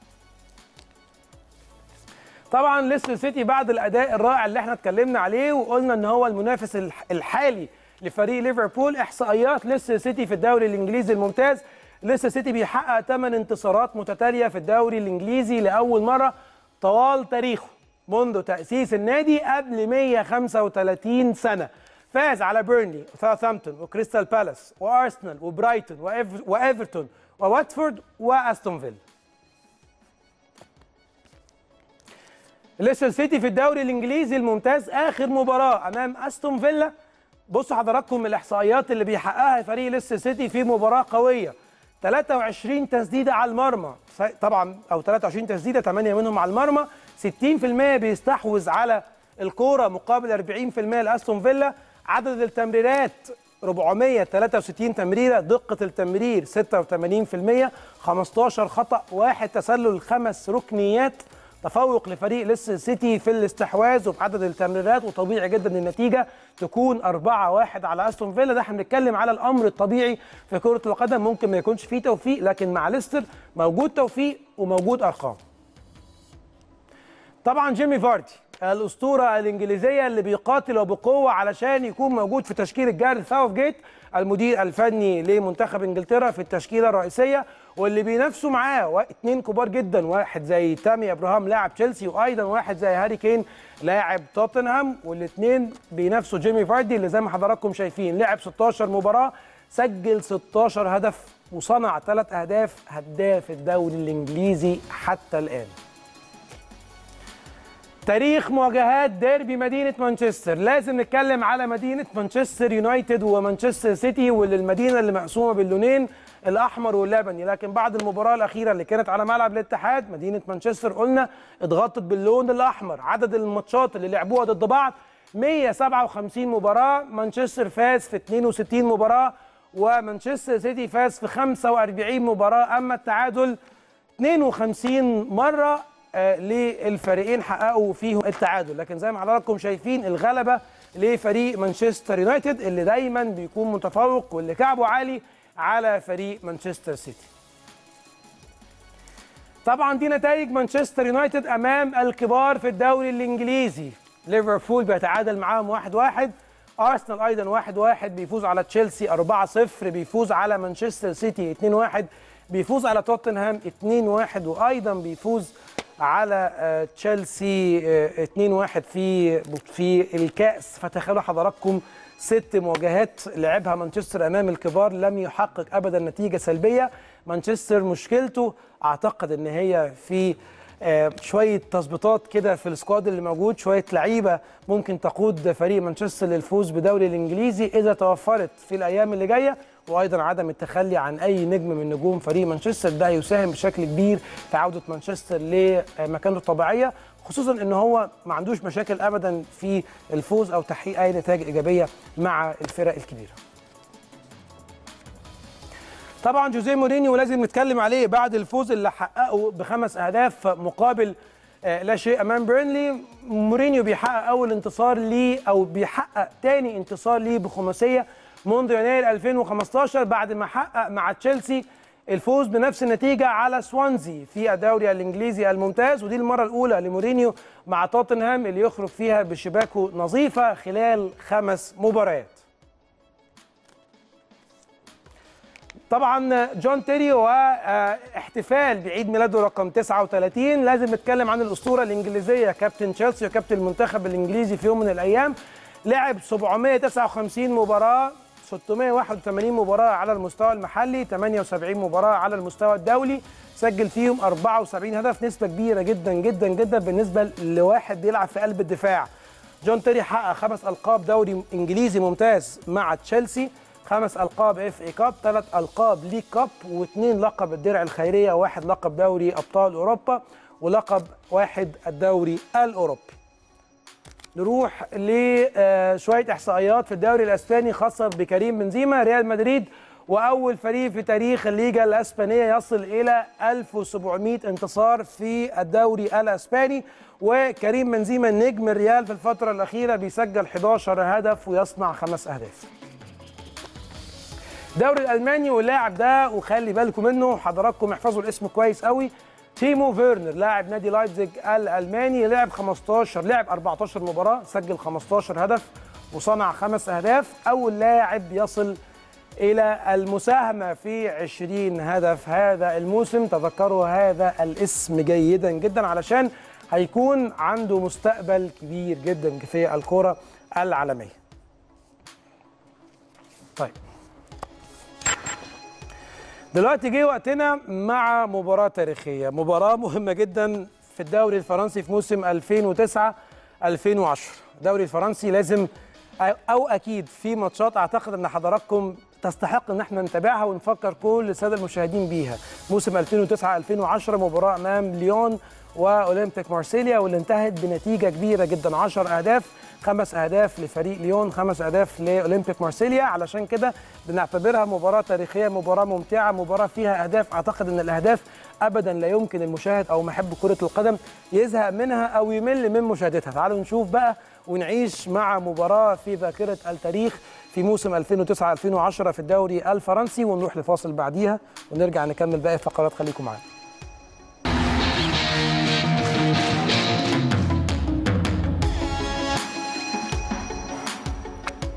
A: طبعا ليستر سيتي بعد الأداء الرائع اللي إحنا اتكلمنا عليه وقلنا إن هو المنافس الحالي لفريق ليفربول إحصائيات ليستر سيتي في الدوري الإنجليزي الممتاز. ليستر سيتي بيحقق 8 انتصارات متتالية في الدوري الإنجليزي لأول مرة طوال تاريخه منذ تأسيس النادي قبل 135 سنة. فاز على بيرنلي وساوثهامبتون وكريستال بالاس وأرسنال وبرايتون وإيفرتون وواتفورد وأستون فيلا. ليستر سيتي في الدوري الإنجليزي الممتاز آخر مباراة أمام أستون فيلا. بصوا حضراتكم الإحصائيات اللي بيحققها فريق ليستر سيتي في مباراة قوية. 23 تسديدة على المرمى. طبعا أو 23 تسديدة 8 منهم على المرمى. 60% بيستحوذ على الكورة مقابل 40% لأستون فيلا. عدد التمريرات 463 تمريرة. دقة التمرير 86% 15 خطأ واحد تسلل خمس ركنيات. تفوق لفريق ليستر سيتي في الاستحواذ وبعدد التمريرات وطبيعي جدا النتيجة تكون 4-1 على أستون فيلا ده إحنا بنتكلم على الأمر الطبيعي في كرة القدم ممكن ما يكونش فيه توفيق لكن مع ليستر موجود توفيق وموجود أرقام. طبعا جيمي فاردي الأسطورة الإنجليزية اللي بيقاتل وبقوة علشان يكون موجود في تشكيلة جارث ساوث جيت المدير الفني لمنتخب إنجلترا في التشكيلة الرئيسية واللي بينافسوا معاه اثنين كبار جدا واحد زي تامي إبراهام لاعب تشيلسي وأيضا واحد زي هاري كين لاعب توتنهام والاثنين بينافسوا جيمي فاردي اللي زي ما حضراتكم شايفين. لعب 16 مباراة سجل 16 هدف وصنع ثلاث أهداف هداف الدوري الإنجليزي حتى الآن. تاريخ مواجهات ديربي مدينة مانشستر. لازم نتكلم على مدينة مانشستر يونايتد ومانشستر سيتي واللي المدينة اللي مقسومة باللونين الأحمر واللبني لكن بعد المباراة الأخيرة اللي كانت على ملعب الاتحاد مدينة مانشستر قلنا اتغطت باللون الأحمر. عدد الماتشات اللي لعبوها ضد بعض 157 مباراة. مانشستر فاز في 62 مباراة ومانشستر سيتي فاز في 45 مباراة. أما التعادل 52 مرة آه للفريقين حققوا فيهم التعادل. لكن زي ما حضراتكم شايفين الغلبة لفريق مانشستر يونايتد اللي دايما بيكون متفوق واللي كعبه عالي على فريق مانشستر سيتي. طبعا دي نتائج مانشستر يونايتد أمام الكبار في الدوري الإنجليزي. ليفربول بيتعادل معاهم واحد واحد. أرسنال أيضا 1-1 بيفوز على تشيلسي 4-0 بيفوز على مانشستر سيتي 2-1 بيفوز على توتنهام 2-1 وأيضا بيفوز على آه، تشيلسي آه، 2-1 في في الكأس. فتخيلوا حضراتكم ست مواجهات لعبها مانشستر أمام الكبار لم يحقق ابدا نتيجة سلبية. مانشستر مشكلته أعتقد إن هي في آه، شوية تظبيطات كده في السكواد اللي موجود شوية لعيبة ممكن تقود فريق مانشستر للفوز بدوري الإنجليزي إذا توفرت في الأيام اللي جاية وأيضا عدم التخلي عن أي نجم من نجوم فريق مانشستر. ده يساهم بشكل كبير في عودة مانشستر لمكانته الطبيعية. خصوصا إن هو ما عندوش مشاكل ابدا في الفوز أو تحقيق أي نتائج إيجابية مع الفرق الكبيرة. طبعا جوزيه مورينيو لازم نتكلم عليه بعد الفوز اللي حققه بخمس أهداف مقابل آه، لا شيء أمام بيرنلي مورينيو بيحقق أول انتصار ليه أو بيحقق تاني انتصار ليه بخماسية منذ يناير 2015 بعد ما حقق مع تشيلسي الفوز بنفس النتيجة على سوانزي في الدوري الإنجليزي الممتاز ودي المرة الأولى لمورينيو مع توتنهام اللي يخرج فيها بشباك نظيفة خلال خمس مباريات. طبعا جون تيري واحتفال بعيد ميلاده رقم 39 لازم نتكلم عن الأسطورة الإنجليزية كابتن تشيلسي وكابتن المنتخب الإنجليزي في يوم من الأيام. لعب 759 مباراة 681 مباراة على المستوى المحلي 78 مباراة على المستوى الدولي. سجل فيهم 74 هدف نسبة كبيرة جدا جدا جدا بالنسبة لواحد بيلعب في قلب الدفاع. جون تيري حقق خمس ألقاب دوري إنجليزي ممتاز مع تشيلسي خمس ألقاب FA Cup ثلاث ألقاب League Cup واثنين لقب الدرع الخيرية واحد لقب دوري أبطال أوروبا ولقب واحد الدوري الأوروبي. نروح لشويه إحصائيات في الدوري الأسباني خاصة بكريم بنزيما ريال مدريد وأول فريق في تاريخ الليجا الأسبانية يصل إلى 1700 انتصار في الدوري الأسباني. وكريم بنزيما نجم الريال في الفترة الأخيرة بيسجل 11 هدف ويصنع خمس أهداف. الدوري الألماني واللاعب ده وخلي بالكم منه حضراتكم احفظوا الاسم كويس قوي تيمو فيرنر لاعب نادي لايبزيج الألماني لعب 15 لعب 14 مباراة سجل 15 هدف وصنع خمس أهداف. أول لاعب يصل إلى المساهمة في 20 هدف هذا الموسم. تذكروا هذا الاسم جيدا جدا علشان هيكون عنده مستقبل كبير جدا في الكرة العالمية. طيب. دلوقتي جه وقتنا مع مباراة تاريخية. مباراة مهمة جدا في الدوري الفرنسي في موسم 2009 2010 الدوري الفرنسي لازم أو أكيد في ماتشات أعتقد إن حضراتكم تستحق إن إحنا نتابعها ونفكر كل السادة المشاهدين بيها. موسم 2009 2010 مباراة أمام ليون وأولمبيك مارسيليا واللي انتهت بنتيجة كبيرة جدا. 10 أهداف خمس أهداف لفريق ليون خمس أهداف لأولمبيك مارسيليا. علشان كده بنعتبرها مباراة تاريخية مباراة ممتعة مباراة فيها أهداف. أعتقد إن الأهداف ابدا لا يمكن المشاهد أو محب كرة القدم يزهق منها أو يمل من مشاهدتها. تعالوا نشوف بقى ونعيش مع مباراة في ذاكرة التاريخ في موسم 2009 2010 في الدوري الفرنسي. ونروح لفاصل بعديها ونرجع نكمل باقي الفقرات. خليكم معانا.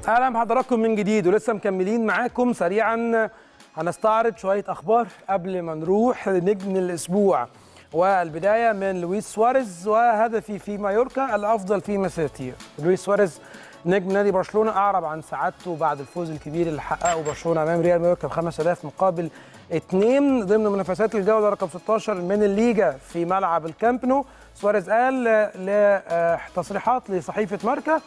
A: أهلا بحضراتكم من جديد ولسه مكملين معاكم سريعا. هنستعرض شوية أخبار قبل ما نروح لنجم الأسبوع والبداية من لويس سواريز وهدفي في مايوركا الأفضل في مسيرتي. لويس سواريز نجم نادي برشلونة أعرب عن سعادته بعد الفوز الكبير اللي حققه برشلونة أمام ريال مايوركا بخمس أهداف مقابل اثنين ضمن منافسات الجولة رقم 16 من الليجا في ملعب الكامب نو. سواريز قال لتصريحات لصحيفة ماركا.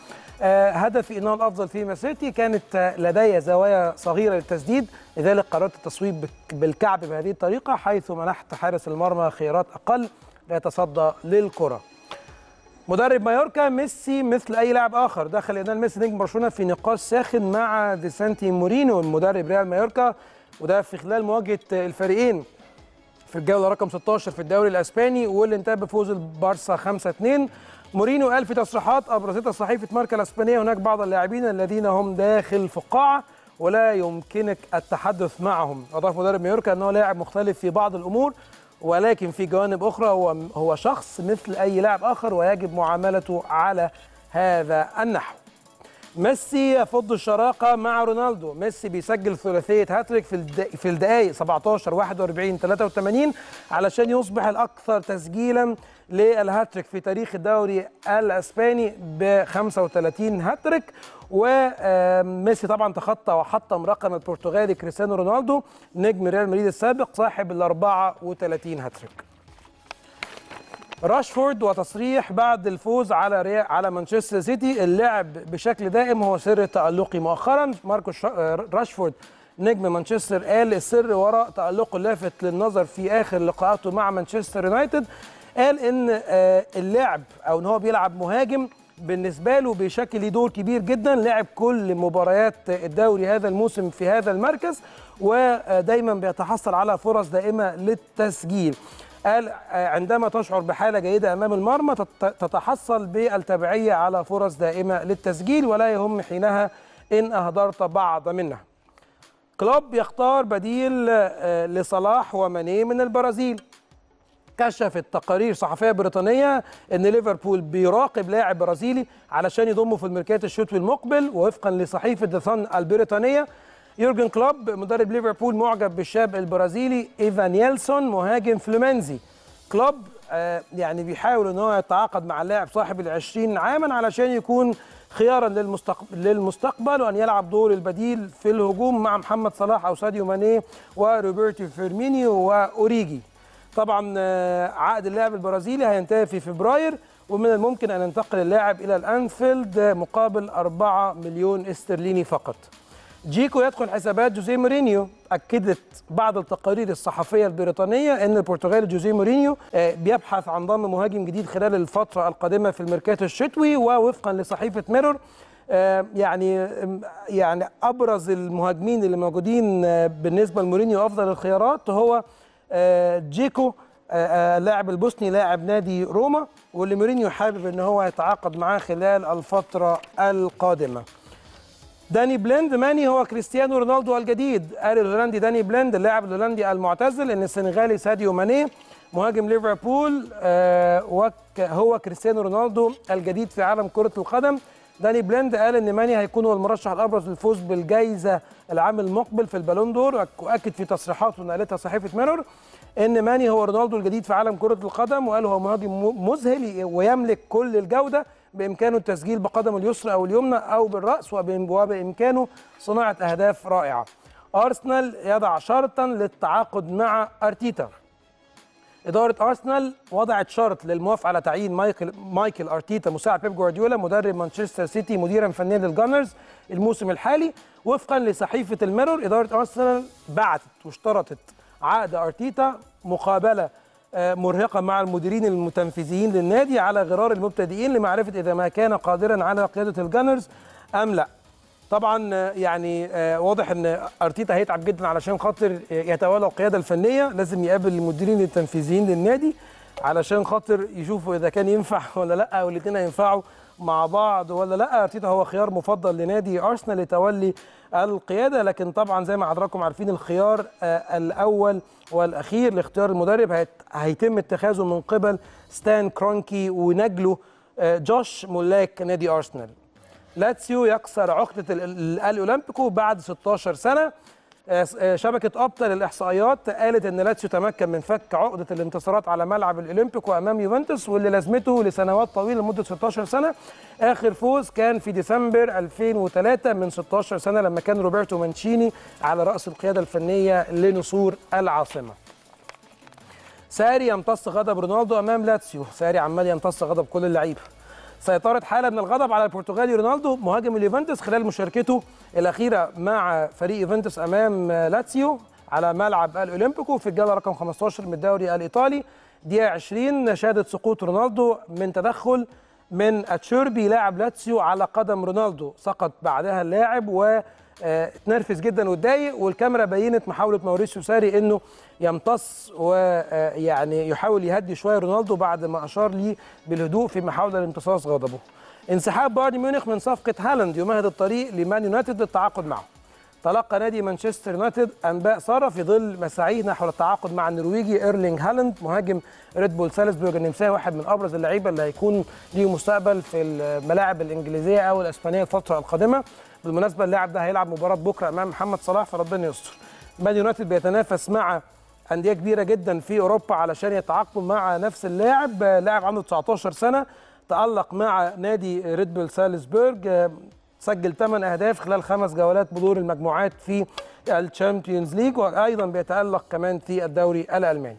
A: هدفي انه الافضل في مسيرتي كانت لدي زوايا صغيرة للتسديد لذلك قررت التصويب بالكعب بهذه الطريقة حيث منحت حارس المرمى خيارات أقل ليتصدى للكرة. مدرب مايوركا ميسي مثل أي لاعب آخر دخل ليونيل ميسي نجم برشلونة في نقاش ساخن مع ديسانتي مورينو المدرب ريال مايوركا. وده في خلال مواجهة الفريقين في الجولة رقم 16 في الدوري الأسباني واللي انتهى بفوز البارسا 5-2 مورينو قال في تصريحات أبرزتها صحيفه ماركا الأسبانية هناك بعض اللاعبين الذين هم داخل فقاعة ولا يمكنك التحدث معهم. أضاف مدرب مايوركا أنه لاعب مختلف في بعض الأمور ولكن في جوانب أخرى هو هو شخص مثل أي لاعب آخر ويجب معاملته على هذا النحو. ميسي يفض الشراكة مع رونالدو ميسي بيسجل ثلاثية هاتريك في. في الدقائق 17 41 83 علشان يصبح الأكثر تسجيلا للهاتريك في تاريخ الدوري الأسباني ب 35 هاتريك وميسي طبعا تخطى وحطم رقم البرتغالي كريستيانو رونالدو نجم ريال مدريد السابق صاحب ال 34 هاتريك راشفورد وتصريح بعد الفوز على ريا على مانشستر سيتي. اللعب بشكل دائم هو سر تألقي مؤخرا ماركوس راشفورد نجم مانشستر قال السر وراء تألقه اللافت للنظر في آخر لقاءاته مع مانشستر يونايتد. قال إن اللعب أو إن هو بيلعب مهاجم بالنسبة له بشكل ليه دور كبير جدا. لعب كل مباريات الدوري هذا الموسم في هذا المركز ودايما بيتحصل على فرص دائمة للتسجيل. قال عندما تشعر بحالة جيدة أمام المرمى تتحصل بالتبعية على فرص دائمة للتسجيل ولا يهم حينها إن أهدرت بعض منها. كلوب يختار بديل لصلاح وماني من البرازيل. كشفت تقارير صحفية بريطانية إن ليفربول بيراقب لاعب برازيلي علشان يضمه في الميركاتو الشتوي المقبل ووفقا لصحيفة ذا البريطانية. يورجن كلوب مدرب ليفربول معجب بالشاب البرازيلي إيفانيلسون مهاجم فلومينينسي كلوب آه يعني بيحاول إن هو يتعاقد مع اللاعب صاحب ال 20 عاما علشان يكون خيارا للمستقبل, للمستقبل وأن يلعب دور البديل في الهجوم مع محمد صلاح أو ساديو ماني وروبرتو فيرمينيو وأوريجي. طبعا عقد اللاعب البرازيلي هينتهي في فبراير ومن الممكن أن ينتقل اللاعب إلى الأنفيلد مقابل 4 مليون استرليني فقط. جيكو يدخل حسابات جوزيه مورينيو. أكدت بعض التقارير الصحفية البريطانية إن البرتغالي جوزيه مورينيو بيبحث عن ضم مهاجم جديد خلال الفترة القادمة في الميركاتو الشتوي ووفقا لصحيفة ميرور. يعني يعني أبرز المهاجمين اللي موجودين بالنسبة لمورينيو افضل الخيارات هو جيكو اللاعب البوسني لاعب نادي روما واللي مورينيو حابب إن هو يتعاقد معاه خلال الفترة القادمة. داني بليند ماني هو كريستيانو رونالدو الجديد. قال الهولندي داني بليند اللاعب الهولندي المعتزل إن السنغالي ساديو ماني مهاجم ليفربول آه هو كريستيانو رونالدو الجديد في عالم كرة القدم. داني بليند قال إن ماني هيكون هو المرشح الأبرز للفوز بالجائزه العام المقبل في ال Ballon d'Or واكد في تصريحاته نقلتها صحيفة ميرور إن ماني هو رونالدو الجديد في عالم كرة القدم وقال هو مهاجم مذهل ويملك كل الجودة. بإمكانه التسجيل بقدمه اليسرى أو اليمنى أو بالرأس وبإمكانه صناعة أهداف رائعة. أرسنال يضع شرطا للتعاقد مع أرتيتا. إدارة أرسنال وضعت شرط للموافقة على تعيين مايكل مايكل أرتيتا مساعد بيب جوارديولا مدرب مانشستر سيتي مديرا فنيا للجانرز الموسم الحالي وفقا لصحيفة الميرور إدارة أرسنال بعتت واشترطت عقد أرتيتا مقابلة مرهقة مع المديرين التنفيذيين للنادي على غرار المبتدئين لمعرفة إذا ما كان قادرا على قيادة الجانرز أم لا. طبعا يعني واضح إن أرتيتا هيتعب جدا علشان خاطر يتولى القيادة الفنية. لازم يقابل المديرين التنفيذيين للنادي علشان خاطر يشوفوا إذا كان ينفع *laughs* ولا لأ أو الاثنين هينفعوا مع بعض ولا لأ. أرتيتا هو خيار مفضل لنادي أرسنال لتولي القيادة لكن طبعا زي ما حضراتكم عارفين الخيار الأول والأخير لاختيار المدرب هيتم اتخاذه من قبل ستان كرونكي ونجله جوش ملاك نادي أرسنال. لاتسيو يكسر عقدة الأولمبيكو بعد 16 سنة. شبكة أوبتا للإحصائيات قالت إن لاتسيو تمكن من فك عقدة الانتصارات على ملعب الأولمبيكو أمام يوفنتوس واللي لازمته لسنوات طويلة لمدة 16 سنة. آخر فوز كان في ديسمبر 2003 من 16 سنة لما كان روبرتو مانشيني على رأس القيادة الفنية لنسور العاصمة. ساري يمتص غضب رونالدو أمام لاتسيو. ساري عمال يمتص غضب كل اللعيبة. سيطرت حاله من الغضب على البرتغالي رونالدو مهاجم اليوفنتوس خلال مشاركته الأخيرة مع فريق يوفنتوس أمام لاتسيو على ملعب الأولمبيكو في الجولة رقم 15 من الدوري الإيطالي. دقيقة 20 شهدت سقوط رونالدو من تدخل من اتشيربي لاعب لاتسيو على قدم رونالدو سقط بعدها اللاعب و اتنرفز جدا واتضايق والكاميرا بينت محاولة ماوريسيو ساري إنه يمتص ويعني يحاول يهدي شوية رونالدو بعد ما أشار ليه بالهدوء في محاولة لامتصاص غضبه. انسحاب بايرن ميونخ من صفقة هالاند يمهد الطريق لمان يونايتد للتعاقد معه. تلقى نادي مانشستر يونايتد أنباء سارة في ظل مساعيه نحو التعاقد مع النرويجي إيرلينج هالاند. مهاجم ريد بول سالزبورج النمساوي واحد من أبرز اللعيبة اللي هيكون ليه مستقبل في الملاعب الإنجليزية أو الإسبانية الفترة القادمة. بالمناسبة اللاعب ده هيلعب مباراة بكرة أمام محمد صلاح فربنا يستر. مان يونايتد بيتنافس مع أندية كبيرة جدا في أوروبا علشان يتعاقدوا مع نفس اللاعب. لاعب عنده 19 سنة تألق مع نادي ريد بول سالزبورج سجل 8 أهداف خلال خمس جولات بدور المجموعات في ال Champions League وأيضا بيتألق كمان في الدوري الألماني.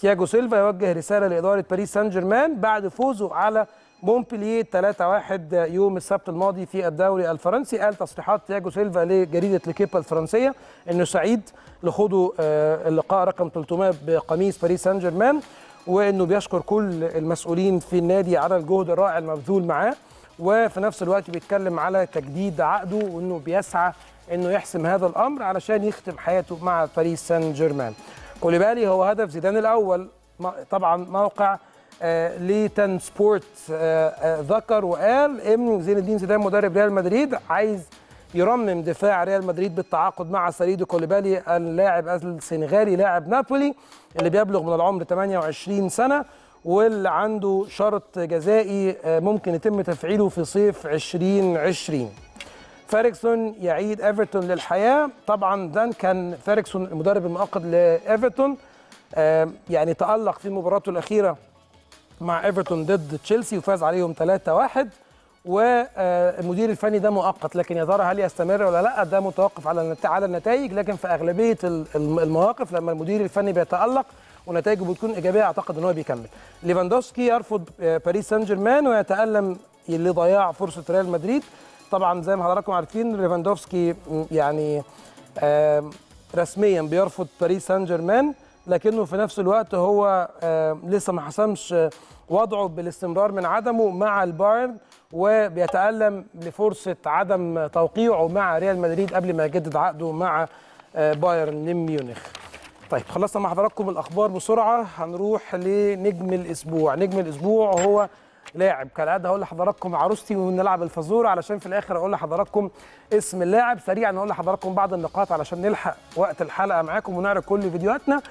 A: تياجو سيلفا يوجه رسالة لإدارة باريس سان جيرمان بعد فوزه على مونبلييه 3-1 يوم السبت الماضي في الدوري الفرنسي. قال تصريحات تياجو سيلفا لجريدة ليكيبا الفرنسية إنه سعيد لخوضه اللقاء رقم 300 بقميص باريس سان جيرمان وإنه بيشكر كل المسؤولين في النادي على الجهد الرائع المبذول معاه. وفي نفس الوقت بيتكلم على تجديد عقده وإنه بيسعى إنه يحسم هذا الأمر علشان يختم حياته مع باريس سان جيرمان كوليبالي هو هدف زيدان الأول طبعا موقع آه Le10 Sport آه آه ذكر وقال إن زين الدين زيدان مدرب ريال مدريد عايز يرمم دفاع ريال مدريد بالتعاقد مع كاليدو كوليبالي اللاعب السنغالي لاعب نابولي اللي بيبلغ من العمر 28 سنة. واللي عنده شرط جزائي ممكن يتم تفعيله في صيف 2020 فيرجسون يعيد إيفرتون للحياة. طبعا ده كان فيرجسون المدرب المؤقت لإيفرتون. يعني تألق في مباراته الأخيرة مع إيفرتون ضد تشيلسي وفاز عليهم 3-1 والمدير الفني ده مؤقت لكن يا ترى هل يستمر ولا لأ؟ ده متوقف على على النتائج. لكن في أغلبية المواقف لما المدير الفني بيتألق ونتائجه بتكون إيجابية أعتقد إن هو بيكمل. ليفاندوفسكي يرفض باريس سان جيرمان ويتألم لضياع فرصة ريال مدريد. طبعا زي ما حضراتكم عارفين ليفاندوفسكي يعني رسميا بيرفض باريس سان جيرمان لكنه في نفس الوقت هو لسه ما حسمش وضعه بالاستمرار من عدمه مع البايرن وبيتألم لفرصة عدم توقيعه مع ريال مدريد قبل ما يجدد عقده مع بايرن ميونخ طيب خلصنا مع حضراتكم الأخبار بسرعة. هنروح لنجم الأسبوع. نجم الأسبوع هو لاعب. كالعادة هقول لحضراتكم عروستي ونلعب الفزورة علشان في الآخر أقول لحضراتكم اسم اللاعب. سريعا أقول لحضراتكم بعض النقاط علشان نلحق وقت الحلقة معاكم ونعرض كل فيديوهاتنا.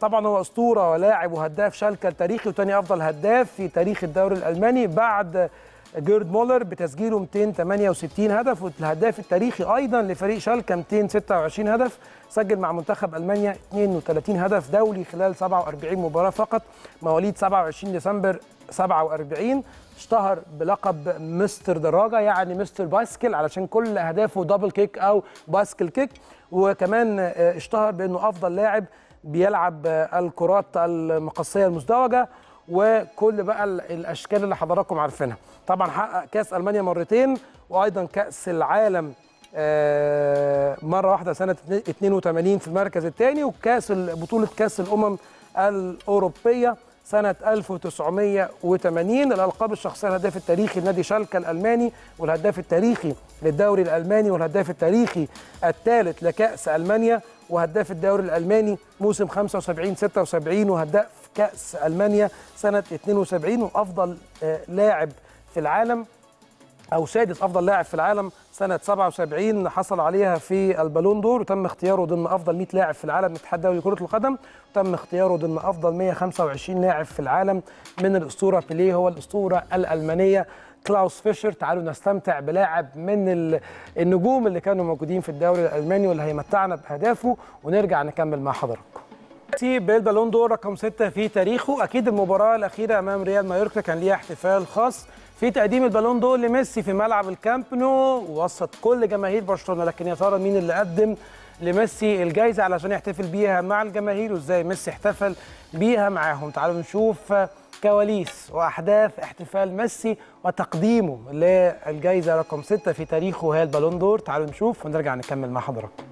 A: طبعا هو أسطورة ولاعب وهداف شالكة التاريخي وثاني أفضل هداف في تاريخ الدوري الألماني بعد جيرد مولر بتسجيله 268 هدف والهداف التاريخي أيضا لفريق شالكة 226 هدف سجل مع منتخب ألمانيا 32 هدف دولي خلال 47 مباراة فقط. مواليد 27 ديسمبر 47 اشتهر بلقب مستر دراجة يعني Mister Bicycle علشان كل أهدافه double kick أو bicycle kick وكمان اشتهر بأنه أفضل لاعب بيلعب الكرات المقصية المزدوجة. وكل بقى الأشكال اللي حضراتكم عارفينها. طبعا حقق كأس ألمانيا مرتين وأيضا كأس العالم مرة واحدة سنة 82 في المركز الثاني وكأس بطولة كأس الأمم الأوروبية سنة 1980 الألقاب الشخصية الهداف التاريخي لنادي شالكة الألماني والهداف التاريخي للدوري الألماني والهداف التاريخي الثالث لكأس ألمانيا وهداف الدوري الألماني موسم 75 76 وهداف كأس ألمانيا سنة 72 وأفضل لاعب في العالم أو سادس أفضل لاعب في العالم سنة 77 حصل عليها في البالون دور. وتم اختياره ضمن أفضل 100 لاعب في العالم من الدولي لكرة القدم. وتم اختياره ضمن أفضل 125 لاعب في العالم من الأسطورة بيليه هو الأسطورة الألمانية كلاوس فيشر. تعالوا نستمتع بلاعب من النجوم اللي كانوا موجودين في الدوري الألماني واللي هيمتعنا بأهدافه. ونرجع نكمل مع حضراتكم. بالبالون دور رقم 6 في تاريخه. أكيد المباراة الأخيرة أمام ريال مايوركا كان ليها احتفال خاص في تقديم البالون دور لميسي في ملعب الكامب نو وسط كل جماهير برشلونة. لكن يا ترى مين اللي قدم لميسي الجائزه علشان يحتفل بيها مع الجماهير وإزاي ميسي احتفل بيها معاهم؟ تعالوا نشوف كواليس وأحداث احتفال ميسي وتقديمه للجائزه رقم 6 في تاريخه هي البالون دور. تعالوا نشوف ونرجع نكمل مع حضراتكم.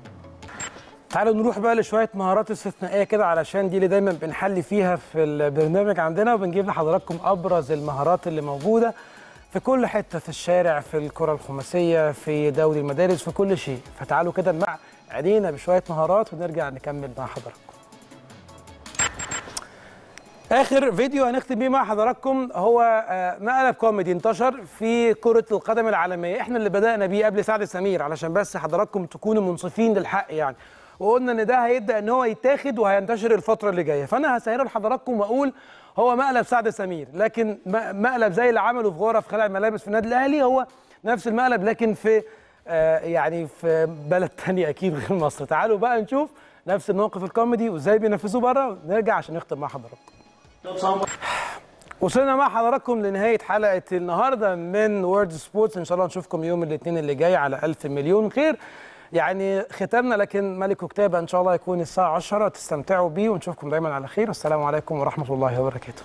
A: تعالوا نروح بقى لشوية مهارات استثنائية كده علشان دي اللي دايما بنحلي فيها في البرنامج عندنا وبنجيب لحضراتكم أبرز المهارات اللي موجودة في كل حتة في الشارع في الكرة الخماسية في دوري المدارس في كل شيء. فتعالوا كده نمع عينينا بشوية مهارات ونرجع نكمل مع حضراتكم. آخر فيديو هنختم بيه مع حضراتكم هو آه، مقلب كوميدي انتشر في كرة القدم العالمية. إحنا اللي بدأنا بيه قبل سعد سمير علشان بس حضراتكم تكونوا منصفين للحق يعني. وقلنا إن ده هيبدأ إن هو يتاخد وهينتشر الفترة اللي جاية. فأنا هسهله لحضراتكم وأقول هو مقلب سعد سمير لكن مقلب زي اللي عمله في غرف خلع الملابس في النادي الأهلي هو نفس المقلب لكن في آه، يعني في بلد تانية أكيد غير مصر. تعالوا بقى نشوف نفس الموقف الكوميدي وإزاي بينفذوه بره ونرجع عشان نختم مع حضراتكم. وصلنا مع حضراتكم لنهاية حلقة النهاردة من World Sports إن شاء الله نشوفكم يوم الاثنين اللي جاي على ألف مليون خير. يعني ختامنا لكن ملك وكتابة إن شاء الله يكون الساعة 10 تستمتعوا بيه ونشوفكم دايما على خير. والسلام عليكم ورحمة الله وبركاته.